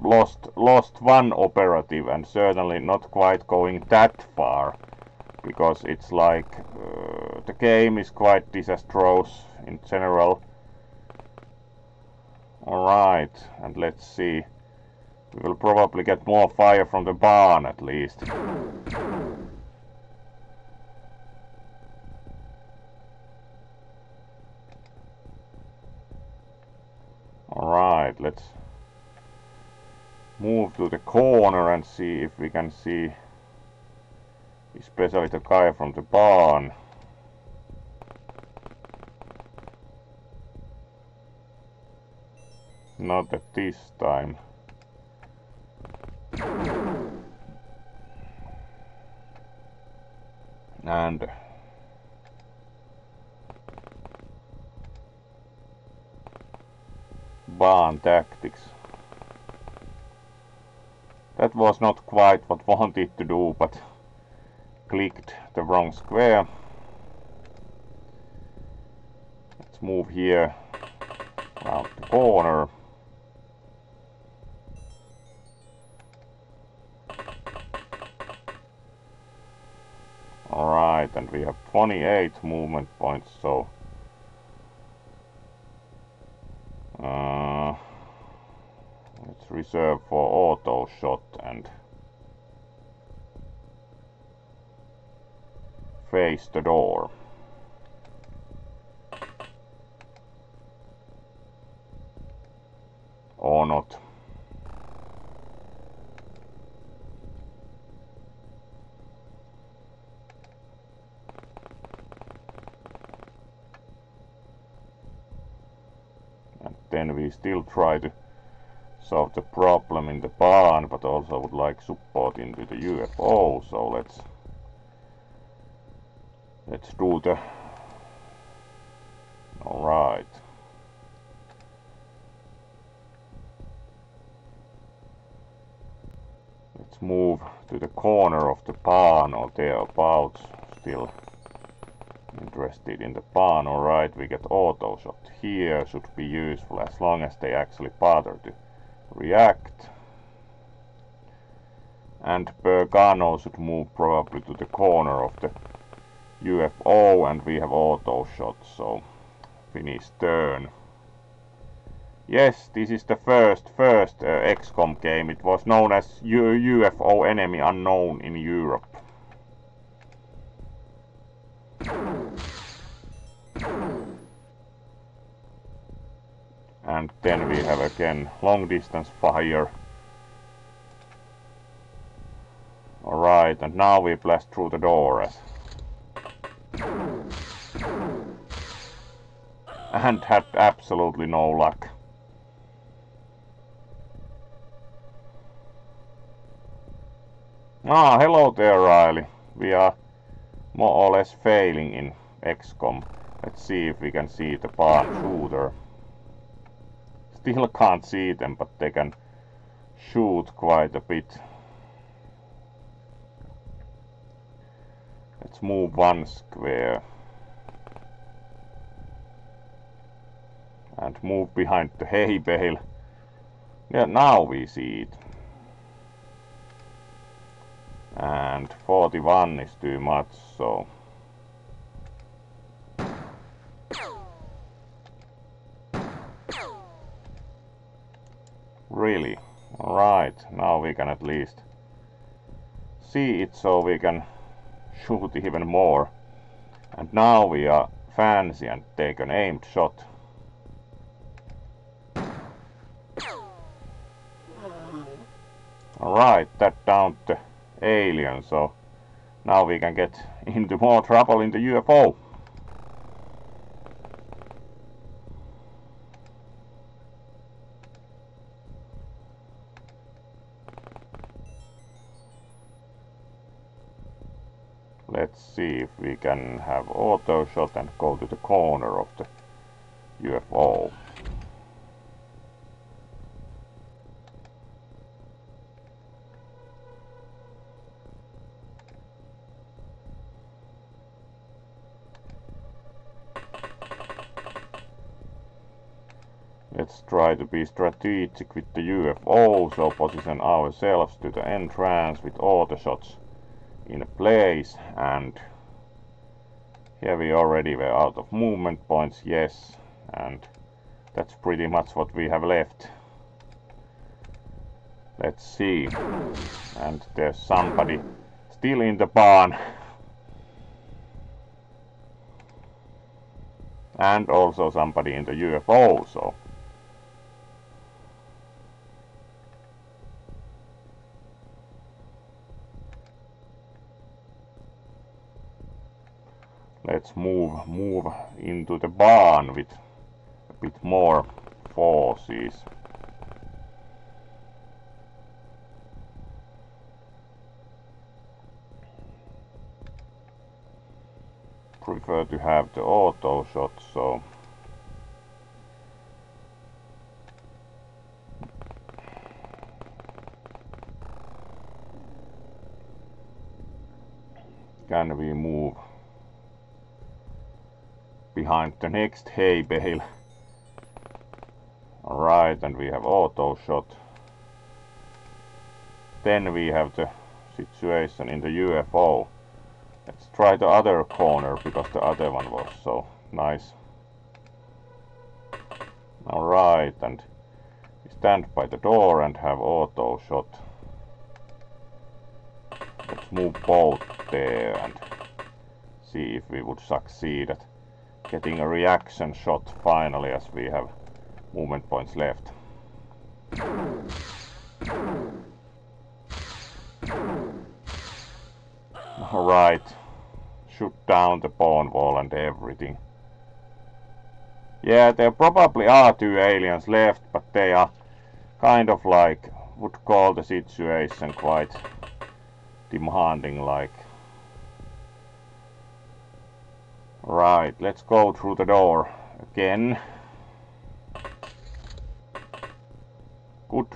lost lost one operative and certainly not quite going that far because it's like uh, the game is quite disastrous in general. Alright and let's see. We will probably get more fire from the barn at least Alright, let's move to the corner and see if we can see especially the guy from the barn. Not at this time. And barn tactics. That was not quite what wanted to do, but clicked the wrong square. Let's move here around the corner. Alright, and we have 28 movement points, so reserved for auto shot and face the door. Or not. And then we still try to solve the problem in the barn, but also would like support into the UFO, so let's let's do the alright let's move to the corner of the barn or thereabouts. Still interested in the barn alright we get auto shot here should be useful as long as they actually bother to react. And Bergano should move probably to the corner of the UFO and we have auto shot so finish turn. Yes this is the first first uh, XCOM game. It was known as U UFO enemy unknown in Europe again. Long distance fire. Alright and now we blast through the doors and had absolutely no luck. Ah, hello there Riley. We are more or less failing in XCOM. Let's see if we can see the barn shooter still can't see them, but they can shoot quite a bit. Let's move one square. And move behind the hay bale. Yeah, now we see it. And 41 is too much, so Really? Right, now we can at least see it so we can shoot even more. And now we are fancy and take an aimed shot. Alright, that downed the alien, so now we can get into more trouble in the UFO. We can have auto shot and go to the corner of the UFO. Let's try to be strategic with the UFO, so position ourselves to the entrance with auto shots in place and here we already were out of movement points yes and that's pretty much what we have left. Let's see. And there's somebody still in the barn. And also somebody in the UFO so let's move move into the barn with a bit more forces prefer to have the auto shot so. Can we move behind the next hay bale. Alright, and we have auto shot. Then we have the situation in the UFO. Let's try the other corner because the other one was so nice. Alright, and we stand by the door and have auto shot. Let's move both there and see if we would succeed at getting a reaction shot finally as we have movement points left. Alright, shoot down the pawn wall and everything. Yeah, there probably are two aliens left, but they are kind of like, would call the situation quite demanding like. Right, let's go through the door again. Good.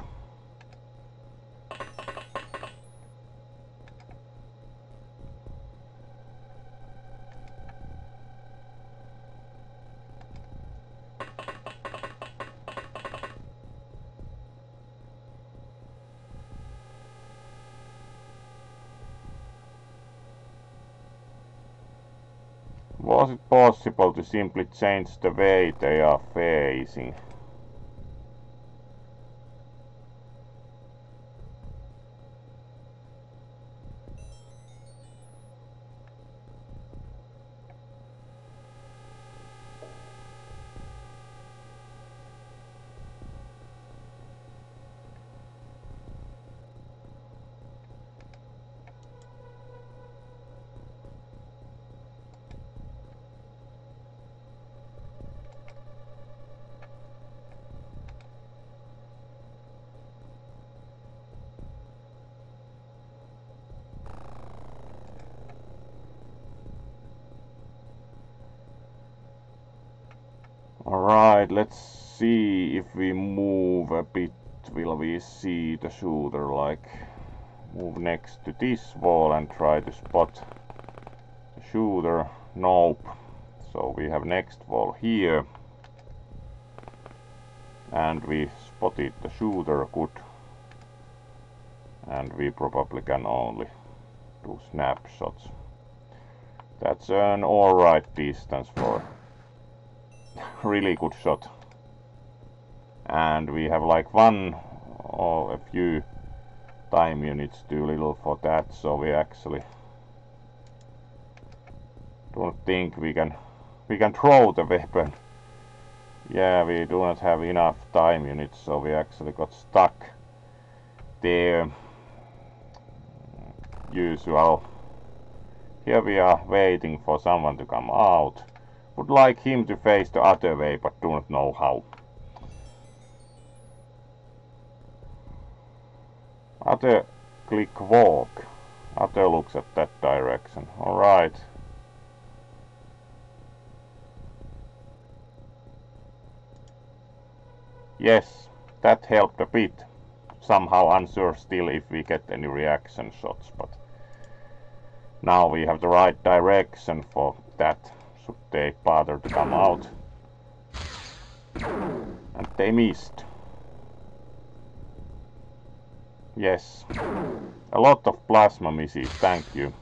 Was it possible to simply change the way they are facing? Alright, let's see if we move a bit. Will we see the shooter like move next to this wall and try to spot the shooter? Nope. So we have next wall here. And we spotted the shooter good. And we probably can only do snapshots. That's an alright distance for really good shot. And we have like one or a few time units too little for that, so we actually don't think we can we can throw the weapon. Yeah, we do not have enough time units, so we actually got stuck there. Usual. Here we are waiting for someone to come out. Would like him to face the other way, but do not know how. Other click walk. Other looks at that direction. Alright. Yes, that helped a bit. Somehow unsure still if we get any reaction shots, but now we have the right direction for that should they bother to come out. And they missed. Yes. A lot of plasma misses, thank you.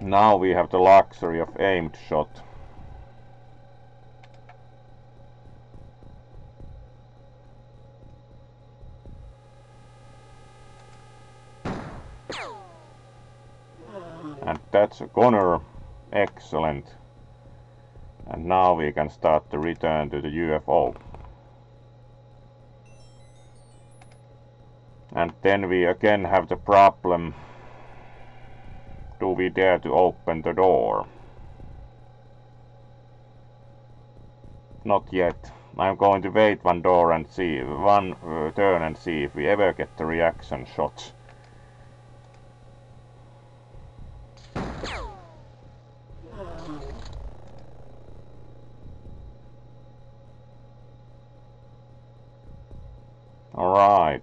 Now we have the luxury of aimed shot. And that's a corner. Excellent. And now we can start to return to the UFO. And then we again have the problem. Do we dare to open the door? Not yet. I'm going to wait one door and see, one uh, turn and see if we ever get the reaction shots. Alright.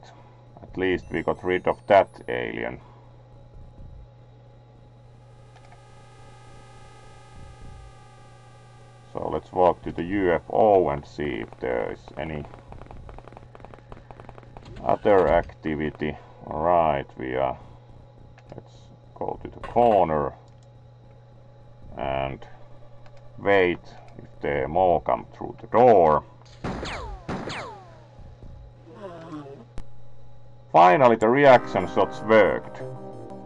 At least we got rid of that alien. So let's walk to the UFO and see if there is any other activity. Alright, we are... Let's go to the corner and wait if there more come through the door. Finally the reaction shots worked.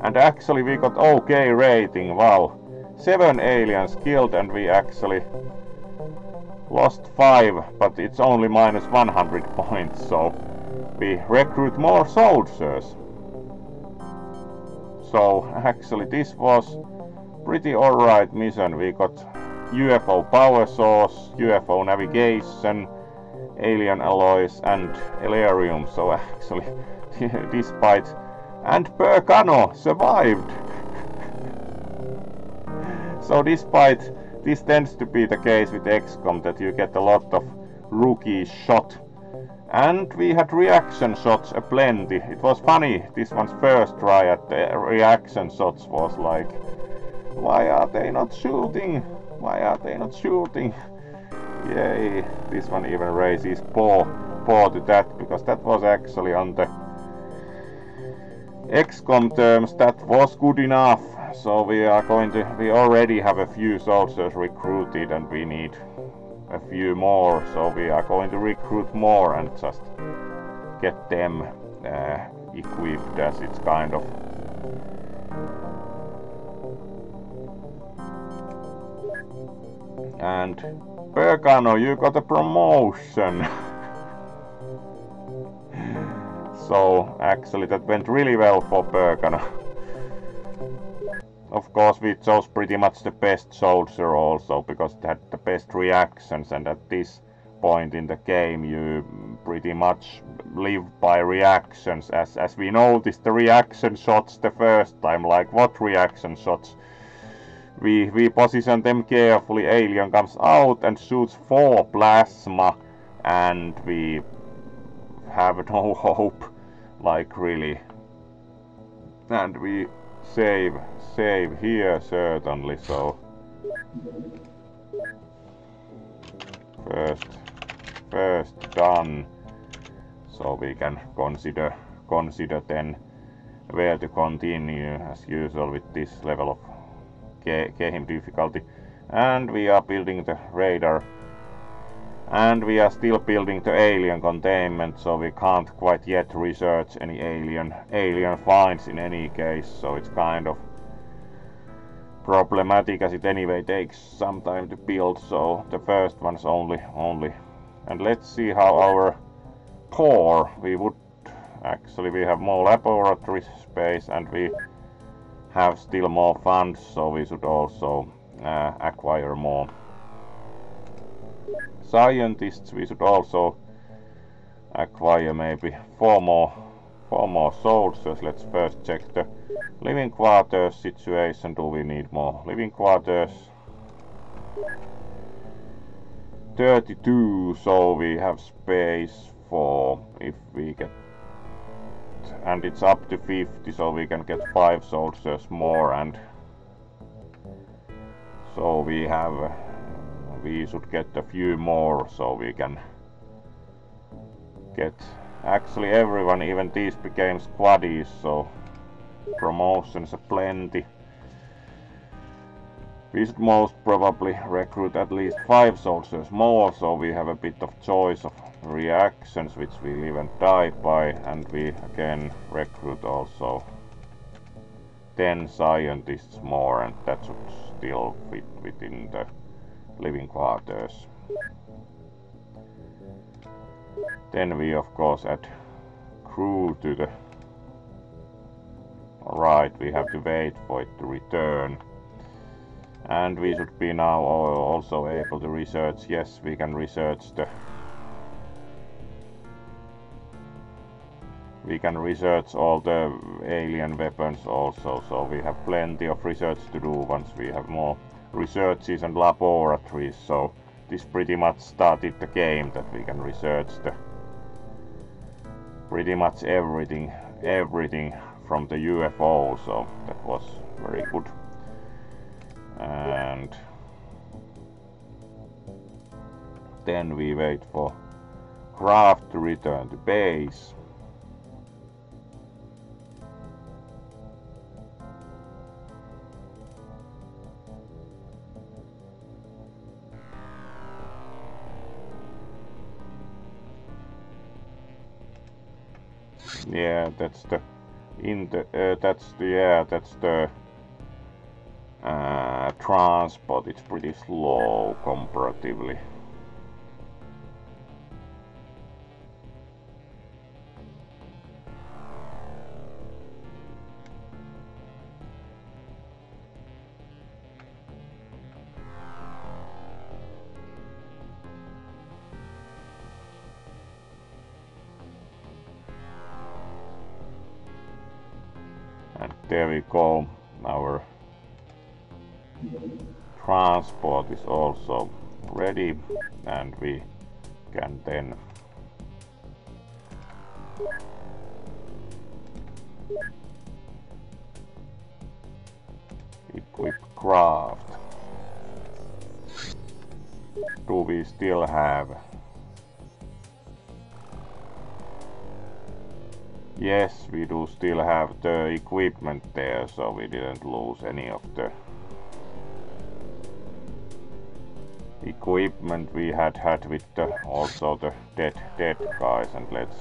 And actually we got okay rating, wow. Seven aliens killed and we actually lost five, but it's only minus 100 points, so we recruit more soldiers. So actually this was pretty alright mission. We got UFO power source, UFO navigation, alien alloys and Elerium. So actually, despite... And Bergano survived! so despite this tends to be the case with XCOM that you get a lot of rookie shot and we had reaction shots aplenty. It was funny, this one's first try at the reaction shots was like, why are they not shooting? Why are they not shooting? Yay, this one even raises paw, paw to that, because that was actually on the XCOM terms, that was good enough. So we are going to, we already have a few soldiers recruited and we need a few more, so we are going to recruit more and just get them uh, equipped as it's kind of and Bergano, you got a promotion. so actually that went really well for Bergano. Of course, we chose pretty much the best soldier also, because it had the best reactions, and at this point in the game you pretty much live by reactions, as, as we noticed the reaction shots the first time, like what reaction shots? We, we position them carefully, alien comes out and shoots four plasma, and we have no hope, like really. And we save save here certainly so. First first done. So we can consider consider then where to continue as usual with this level of game difficulty. And we are building the radar and we are still building the alien containment so we can't quite yet research any alien alien finds in any case. So it's kind of problematic as it anyway takes some time to build. So the first one's only only. And let's see how our core we would actually we have more laboratory space and we have still more funds so we should also uh, acquire more scientists we should also acquire maybe four more four more soldiers. Let's first check the living quarters situation. Do we need more living quarters? 32 so we have space for if we get and it's up to 50 so we can get five soldiers more and so we have we should get a few more so we can get actually everyone even these became squaddies so promotions are plenty. We should most probably recruit at least five soldiers more so we have a bit of choice of reactions which we and die by and we again recruit also 10 scientists more and that should still fit within the living quarters. Then we of course add crew to the... Alright, we have to wait for it to return. And we should be now also able to research, yes, we can research the... We can research all the alien weapons also, so we have plenty of research to do once we have more researches and laboratories, so this pretty much started the game that we can research the pretty much everything everything from the UFO so that was very good. And then we wait for craft to return to base yeah that's the in the uh, that's the yeah that's the uh, transport. It's pretty slow comparatively also ready and we can then equip craft. Do we still have Yes, we do still have the equipment there, so we didn't lose any of the equipment we had had with the also the dead dead guys and let's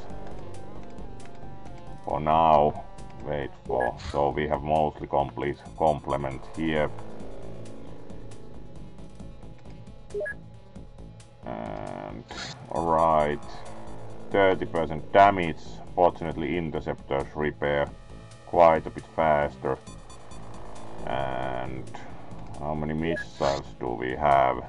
for now wait for so we have mostly complete complement here and alright 30% damage Fortunately interceptors repair quite a bit faster. And how many missiles do we have?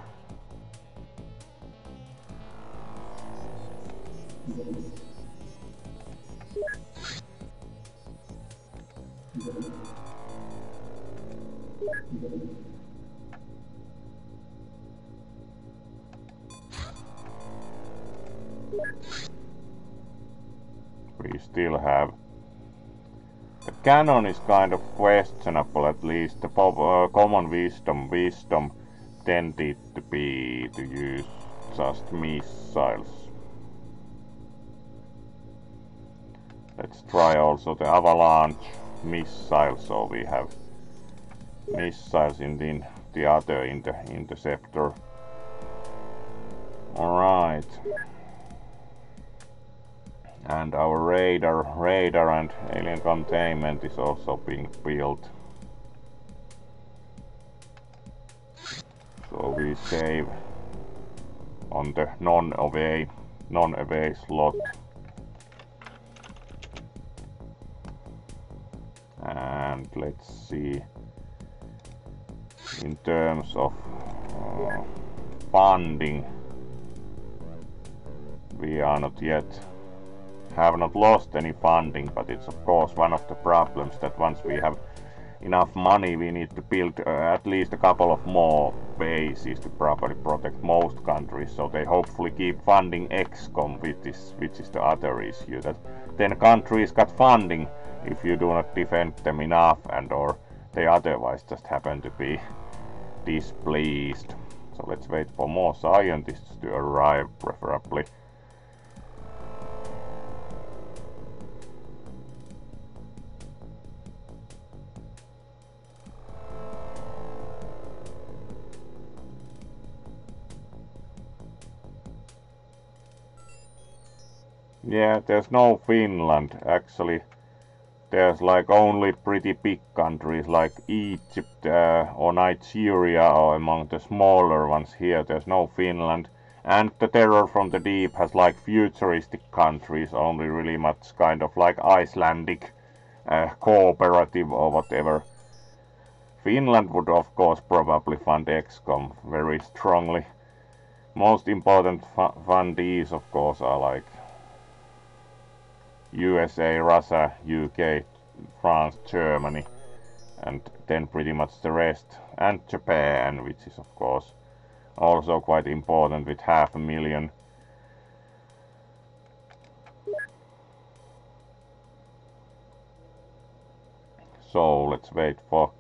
We still have. The cannon is kind of questionable, at least the uh, common wisdom wisdom tended to be to use just missiles. Let's try also the avalanche missile, so we have missiles in the, the other in the interceptor. Alright and our radar radar and alien containment is also being built. So we save on the non-away non-away slot and let's see. In terms of uh, funding we are not yet have not lost any funding, but it's of course one of the problems that once we have enough money we need to build uh, at least a couple of more bases to properly protect most countries. So they hopefully keep funding XCOM which is, which is the other issue that then countries got funding if you do not defend them enough and or they otherwise just happen to be displeased so let's wait for more scientists to arrive preferably Yeah, there's no Finland actually. There's like only pretty big countries like Egypt uh, or Nigeria or among the smaller ones here. There's no Finland. And the Terror from the Deep has like futuristic countries, only really much kind of like Icelandic uh, cooperative or whatever. Finland would of course probably fund XCOM very strongly. Most important fu fundees of course are like USA, Russia, UK, France, Germany, and then pretty much the rest, and Japan, which is of course also quite important with half a million. So let's wait for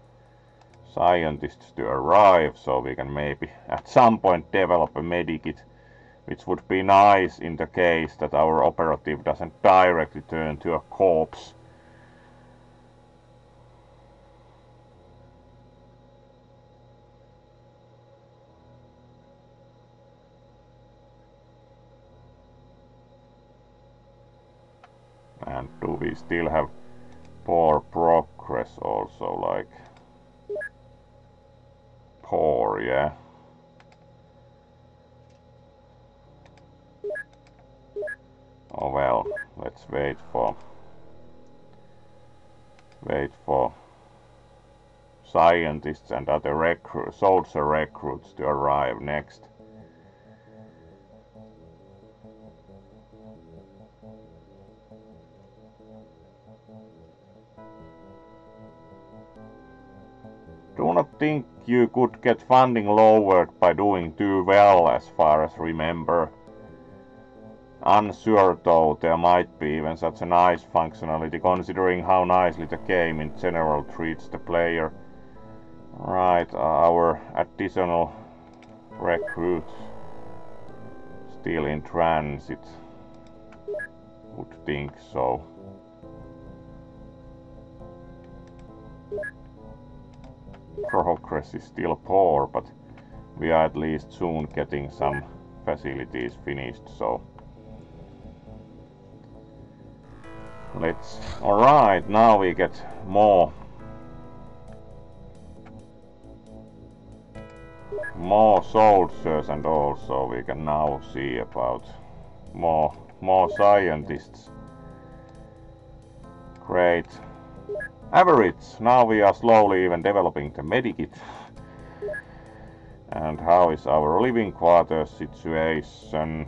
scientists to arrive so we can maybe at some point develop a medikit which would be nice in the case that our operative doesn't directly turn to a corpse. And do we still have poor progress also, like... Poor, yeah. Oh well, let's wait for wait for scientists and other recruit, soldier recruits to arrive next. Do not think you could get funding lowered by doing too well as far as remember. Unsure though, there might be even such a nice functionality considering how nicely the game in general treats the player. Right, uh, our additional recruit still in transit. Would think so. progress is still poor, but we are at least soon getting some facilities finished, so let's alright now we get more more soldiers and also we can now see about more more scientists great average. Now we are slowly even developing the medikit. And how is our living quarters situation?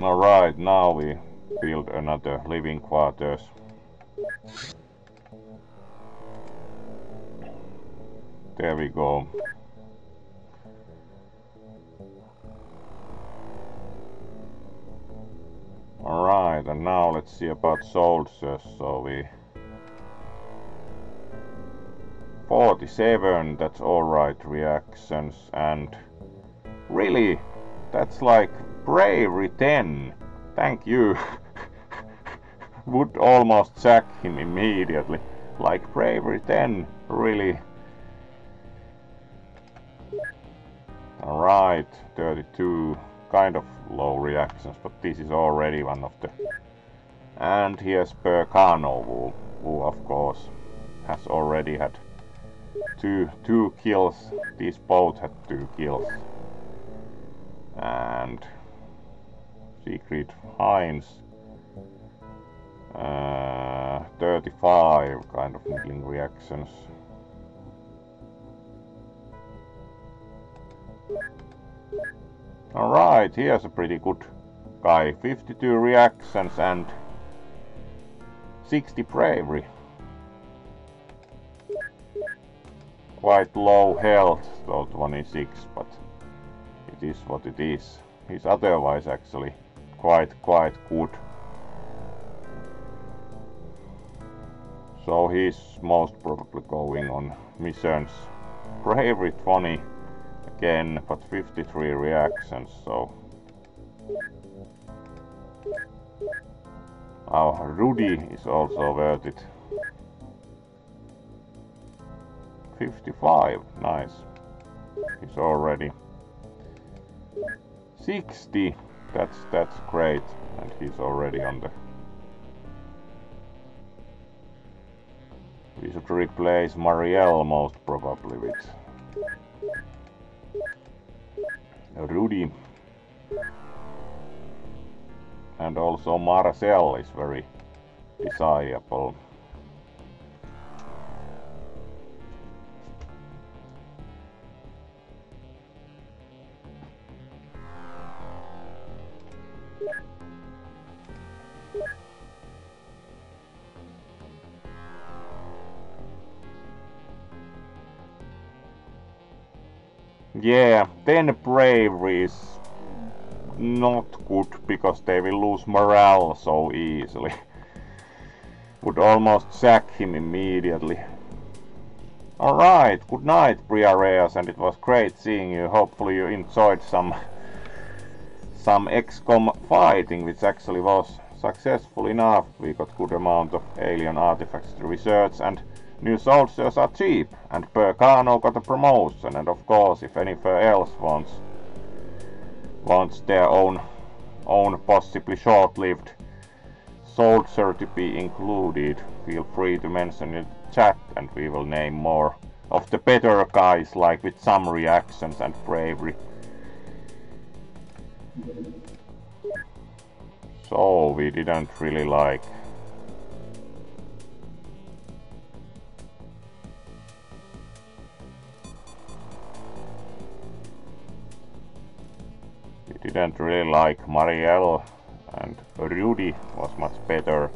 Alright, now we build another living quarters. There we go. Alright, and now let's see about soldiers. So we... 47, that's alright reactions, and... Really? That's like bravery 10. Thank you. Would almost sack him immediately. Like bravery 10, really. Alright, 32 kind of low reactions, but this is already one of the... And here's Bergano, who, who of course has already had two, two kills. These both had two kills. And Secret Heinz uh, 35 kind of middling reactions. Alright, here's a pretty good guy. 52 reactions and 60 bravery. Quite low health, though 26, but it is what it is. He's otherwise actually quite, quite good. So he's most probably going on missions. Bravery 20 again, but 53 reactions, so... Our Rudy is also worth it. 55, nice. He's already 60. That's that's great, and he's already on the. We should replace Marielle most probably with Rudy. And also Marcel is very desirable. Yeah, then bravery is not good because they will lose morale so easily. Would almost sack him immediately. Alright, good night Briareas and it was great seeing you. Hopefully you enjoyed some some XCOM fighting which actually was successful enough. We got good amount of alien artifacts to research and New soldiers are cheap, and Bergano got a promotion, and of course if anyone else wants wants their own own possibly short-lived soldier to be included, feel free to mention it in the chat and we will name more of the better guys like with some reactions and bravery. So we didn't really like didn't really like Marielle and Rudy was much better.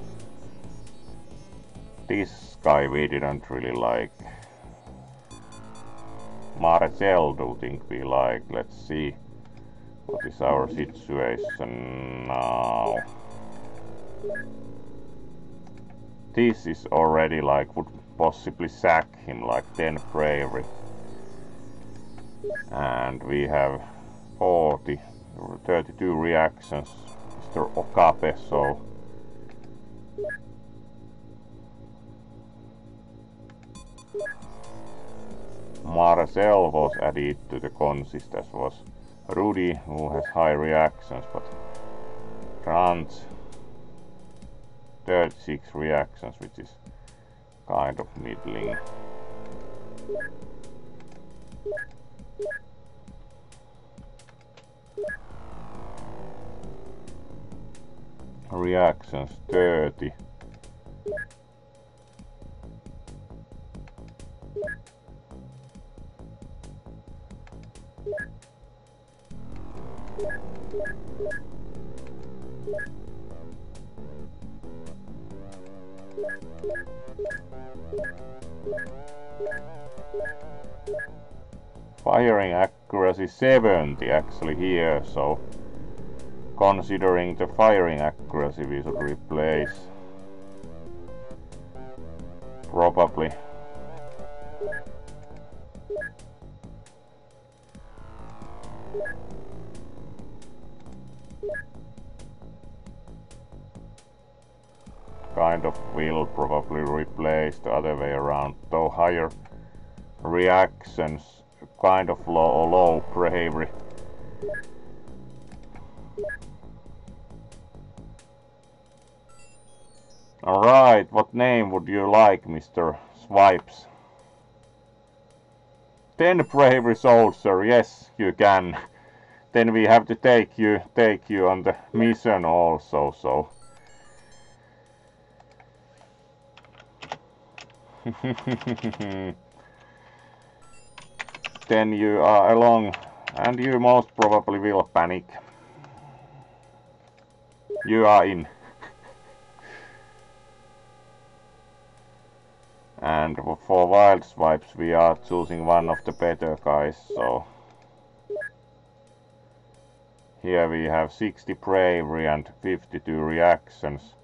this guy we didn't really like. Marcel do think we like. Let's see what is our situation now. This is already like would possibly sack him like 10 bravery. And we have 40, 32 reactions. Mr. Okabe, so Marcel was added to the consist as was Rudy who has high reactions but Grant 36 reactions which is kind of middling. Reactions 30. Firing accuracy 70 actually here, so considering the firing accuracy we should replace. Probably. Kind of will probably replace the other way around though higher reactions kind of low low bravery Alright, what name would you like, Mr. Swipes? Ten bravery soldier, yes, you can. Then we have to take you, take you on the mission also, so. then you are along, and you most probably will panic. You are in. And for wild swipes we are choosing one of the better guys so here we have 60 bravery and 52 reactions.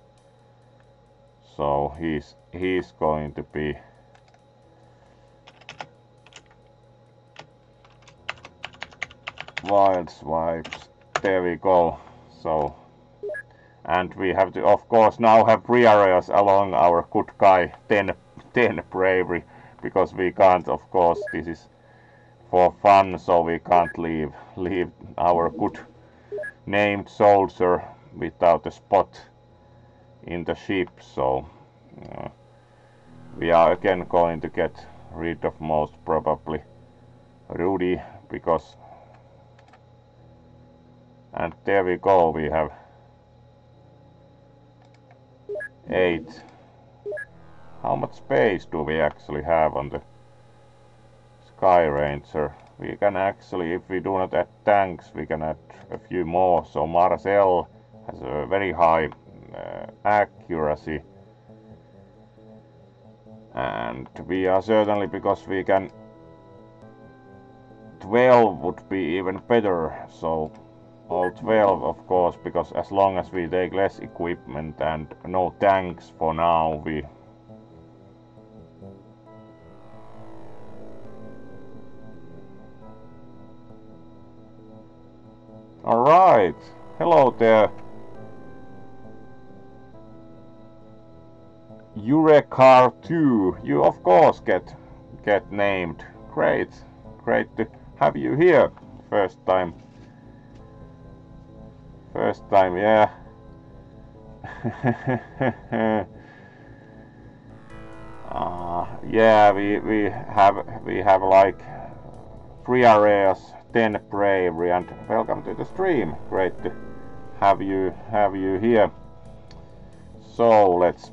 So he's he's going to be wild swipes. There we go. So and we have to of course now have areas along our good guy 10 10 bravery because we can't of course this is for fun so we can't leave leave our good named soldier without a spot in the ship so uh, we are again going to get rid of most probably Rudy because and there we go we have eight how much space do we actually have on the Sky Ranger? We can actually, if we do not add tanks, we can add a few more. So Marcel has a very high uh, accuracy. And we are certainly, because we can 12 would be even better. So all 12 of course, because as long as we take less equipment and no tanks for now, we Alright, hello there. Eurecar 2, you of course get get named. Great, great to have you here. First time. First time, yeah. uh, yeah, we we have we have like three areas 10 bravery and welcome to the stream great to have you have you here so let's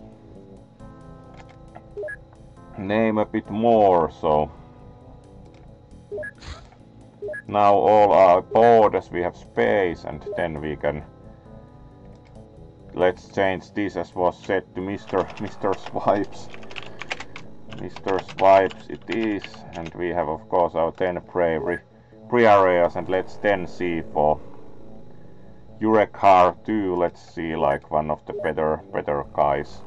name a bit more so now all our borders we have space and then we can let's change this as was said to Mr. Mr. Swipes. Mr. Swipes it is, and we have of course our 10 bravery Briareas, and let's then see for Eurekar 2, let's see like one of the better better guys.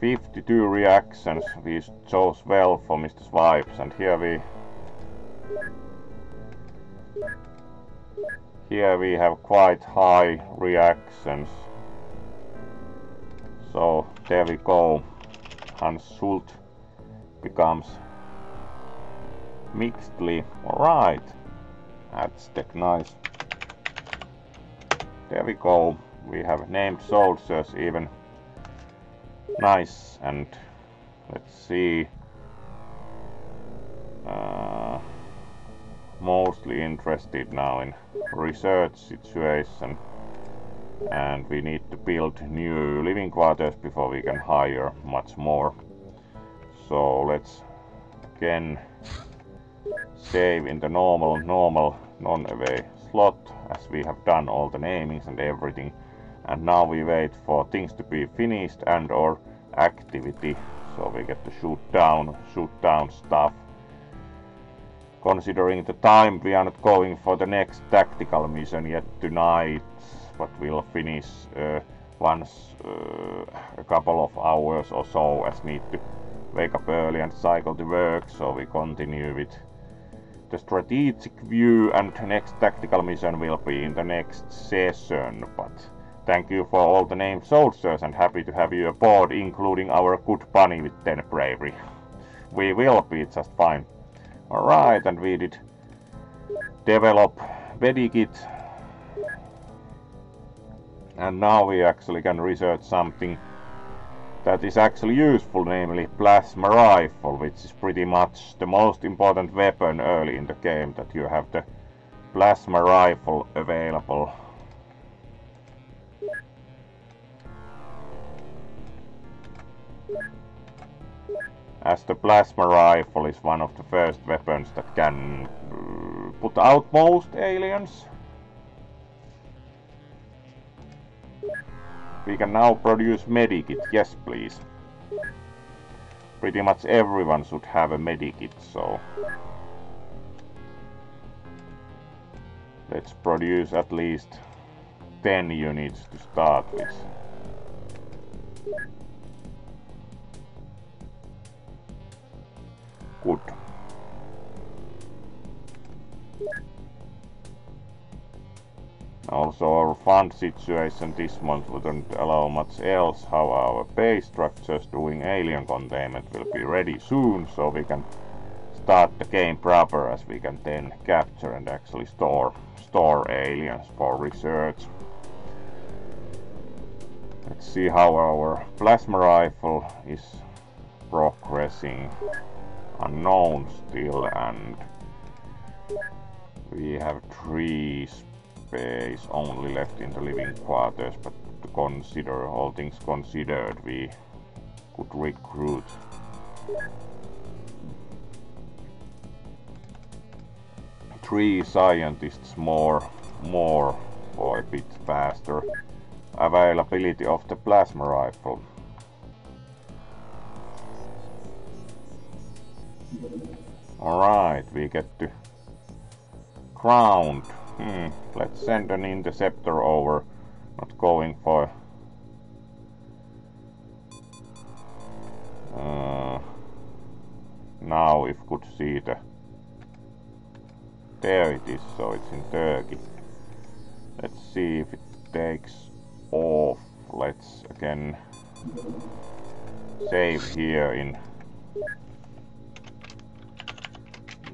52 reactions we chose well for Mr. Swipes and here we here we have quite high reactions so there we go Hans Schult becomes mixedly. Alright that's the nice. There we go. We have named soldiers even. Nice. And let's see. Uh, mostly interested now in research situation. And we need to build new living quarters before we can hire much more. So let's again save in the normal normal non-away slot as we have done all the namings and everything. And now we wait for things to be finished and or activity. So we get to shoot down shoot down stuff. Considering the time we are not going for the next tactical mission yet tonight but we'll finish uh, once uh, a couple of hours or so as need to wake up early and cycle to work. So we continue with the strategic view and the next tactical mission will be in the next session but Thank you for all the named soldiers and happy to have you aboard, including our good bunny with 10 bravery. We will be just fine. Alright, and we did develop Medikit. And now we actually can research something that is actually useful, namely plasma rifle, which is pretty much the most important weapon early in the game, that you have the plasma rifle available as the plasma rifle is one of the first weapons that can uh, put out most aliens. We can now produce medikit, yes please. Pretty much everyone should have a medikit, so... Let's produce at least 10 units to start with. Good. Also our fund situation this month wouldn't allow much else how our base structures doing alien containment will be ready soon so we can start the game proper as we can then capture and actually store store aliens for research. Let's see how our plasma rifle is progressing unknown still and we have three space only left in the living quarters but to consider all things considered we could recruit. Three scientists more more for a bit faster. Availability of the plasma rifle. Alright, we get to ground. Hmm, let's send an interceptor over. Not going for... Uh, now if could see the... There it is, so it's in Turkey. Let's see if it takes off. Let's again save here in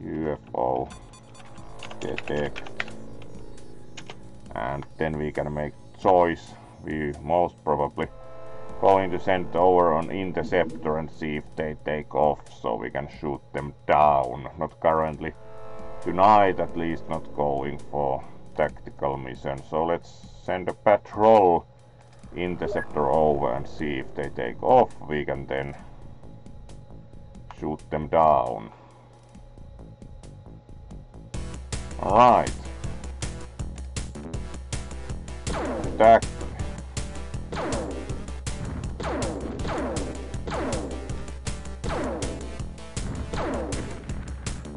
UFO detect and then we can make choice. We most probably going to send over an interceptor and see if they take off so we can shoot them down. Not currently tonight at least not going for tactical mission. So let's send a patrol interceptor over and see if they take off. We can then shoot them down. Alright. Attack.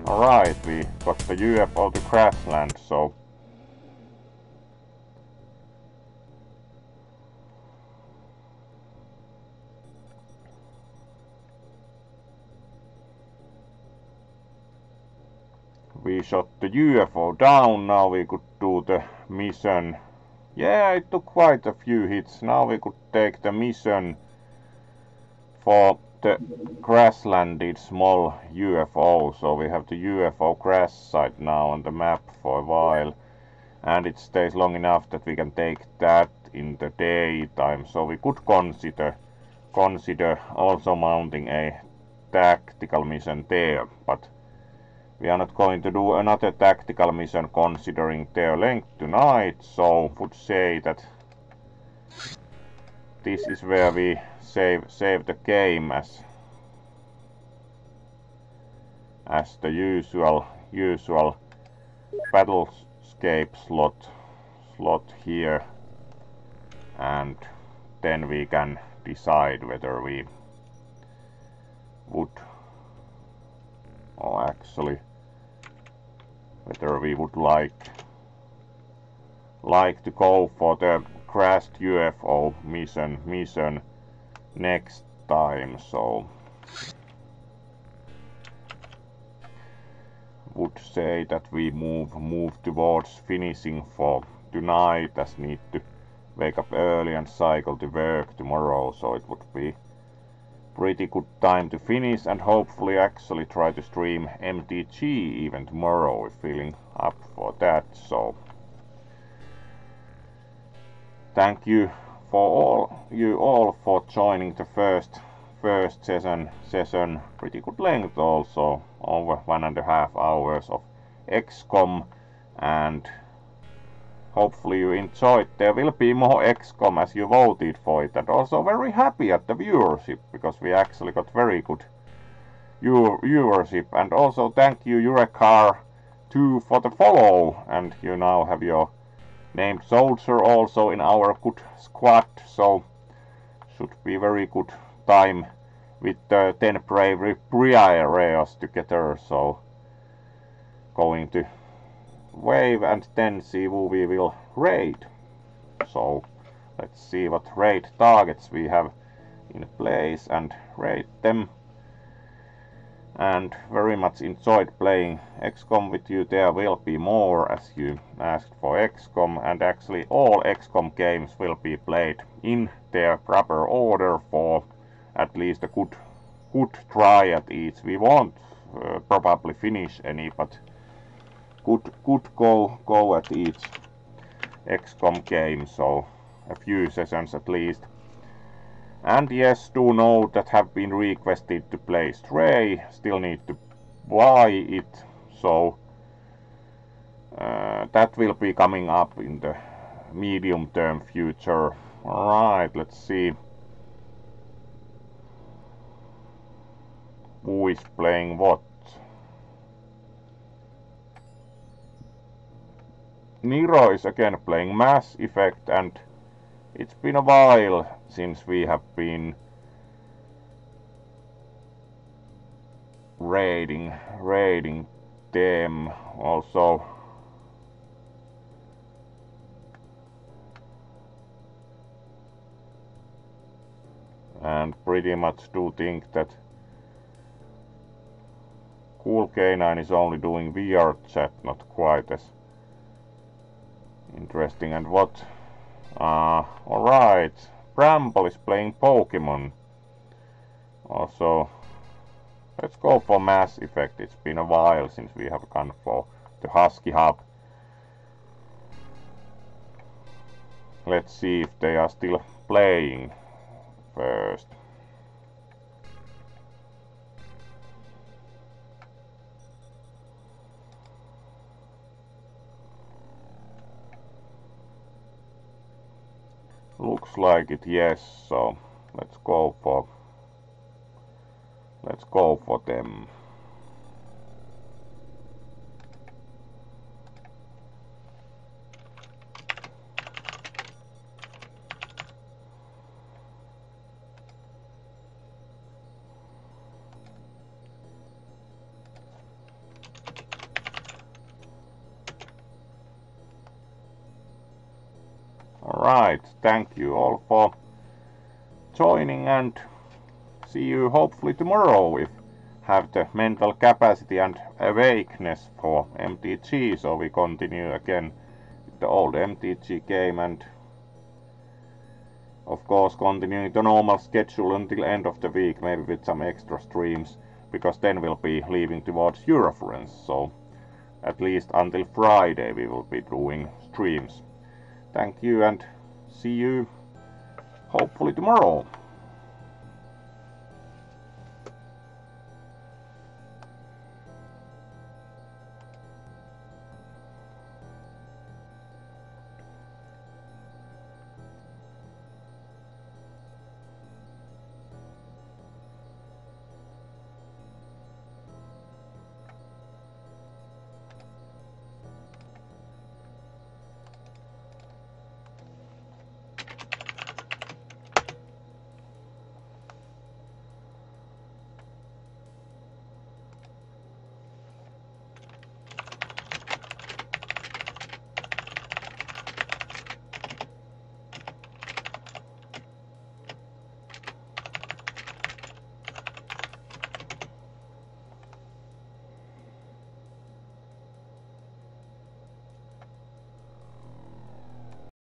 Alright, we got the UFO to crash land, so we shot the UFO down, now we could do the mission. Yeah, it took quite a few hits. Now we could take the mission for the crash landed small UFO. So we have the UFO crash site now on the map for a while. And it stays long enough that we can take that in the daytime. So we could consider consider also mounting a tactical mission there. But we are not going to do another tactical mission considering their length tonight, so would say that this is where we save save the game as as the usual usual battlescape slot slot here. And then we can decide whether we would or actually whether we would like like to go for the crashed UFO mission mission next time so. Would say that we move move towards finishing for tonight as need to wake up early and cycle to work tomorrow so it would be pretty good time to finish and hopefully actually try to stream MTG even tomorrow. If feeling up for that so. Thank you for all you all for joining the first first session session pretty good length also over one and a half hours of XCOM and Hopefully you enjoyed. There will be more XCOM as you voted for it. And also very happy at the viewership because we actually got very good viewership. And also thank you Eurekar too for the follow. And you now have your named soldier also in our good squad. So should be very good time with the 10 bravery areas together. So going to wave and then see who we will raid. So let's see what raid targets we have in place and raid them. And very much enjoyed playing XCOM with you. There will be more as you asked for XCOM and actually all XCOM games will be played in their proper order for at least a good good try at each. We won't uh, probably finish any but good good go go at each XCOM game, so a few sessions at least. And yes, do note that have been requested to play Stray, still need to buy it, so uh, that will be coming up in the medium term future. Alright, let's see. Who is playing what? Nero is again playing Mass Effect and it's been a while since we have been raiding raiding them. Also and pretty much do think that Cool K9 is only doing VR chat, not quite as Interesting. And what? Uh, alright. Bramble is playing Pokemon. Also, let's go for Mass Effect. It's been a while since we have gone for the Husky Hub. Let's see if they are still playing first. Looks like it, yes, so let's go for let's go for them. Right, thank you all for joining and see you hopefully tomorrow if have the mental capacity and awakeness for MTG so we continue again with the old MTG game and of course continuing the normal schedule until end of the week maybe with some extra streams because then we'll be leaving towards Eurofurence so at least until Friday we will be doing streams. Thank you and see you hopefully tomorrow.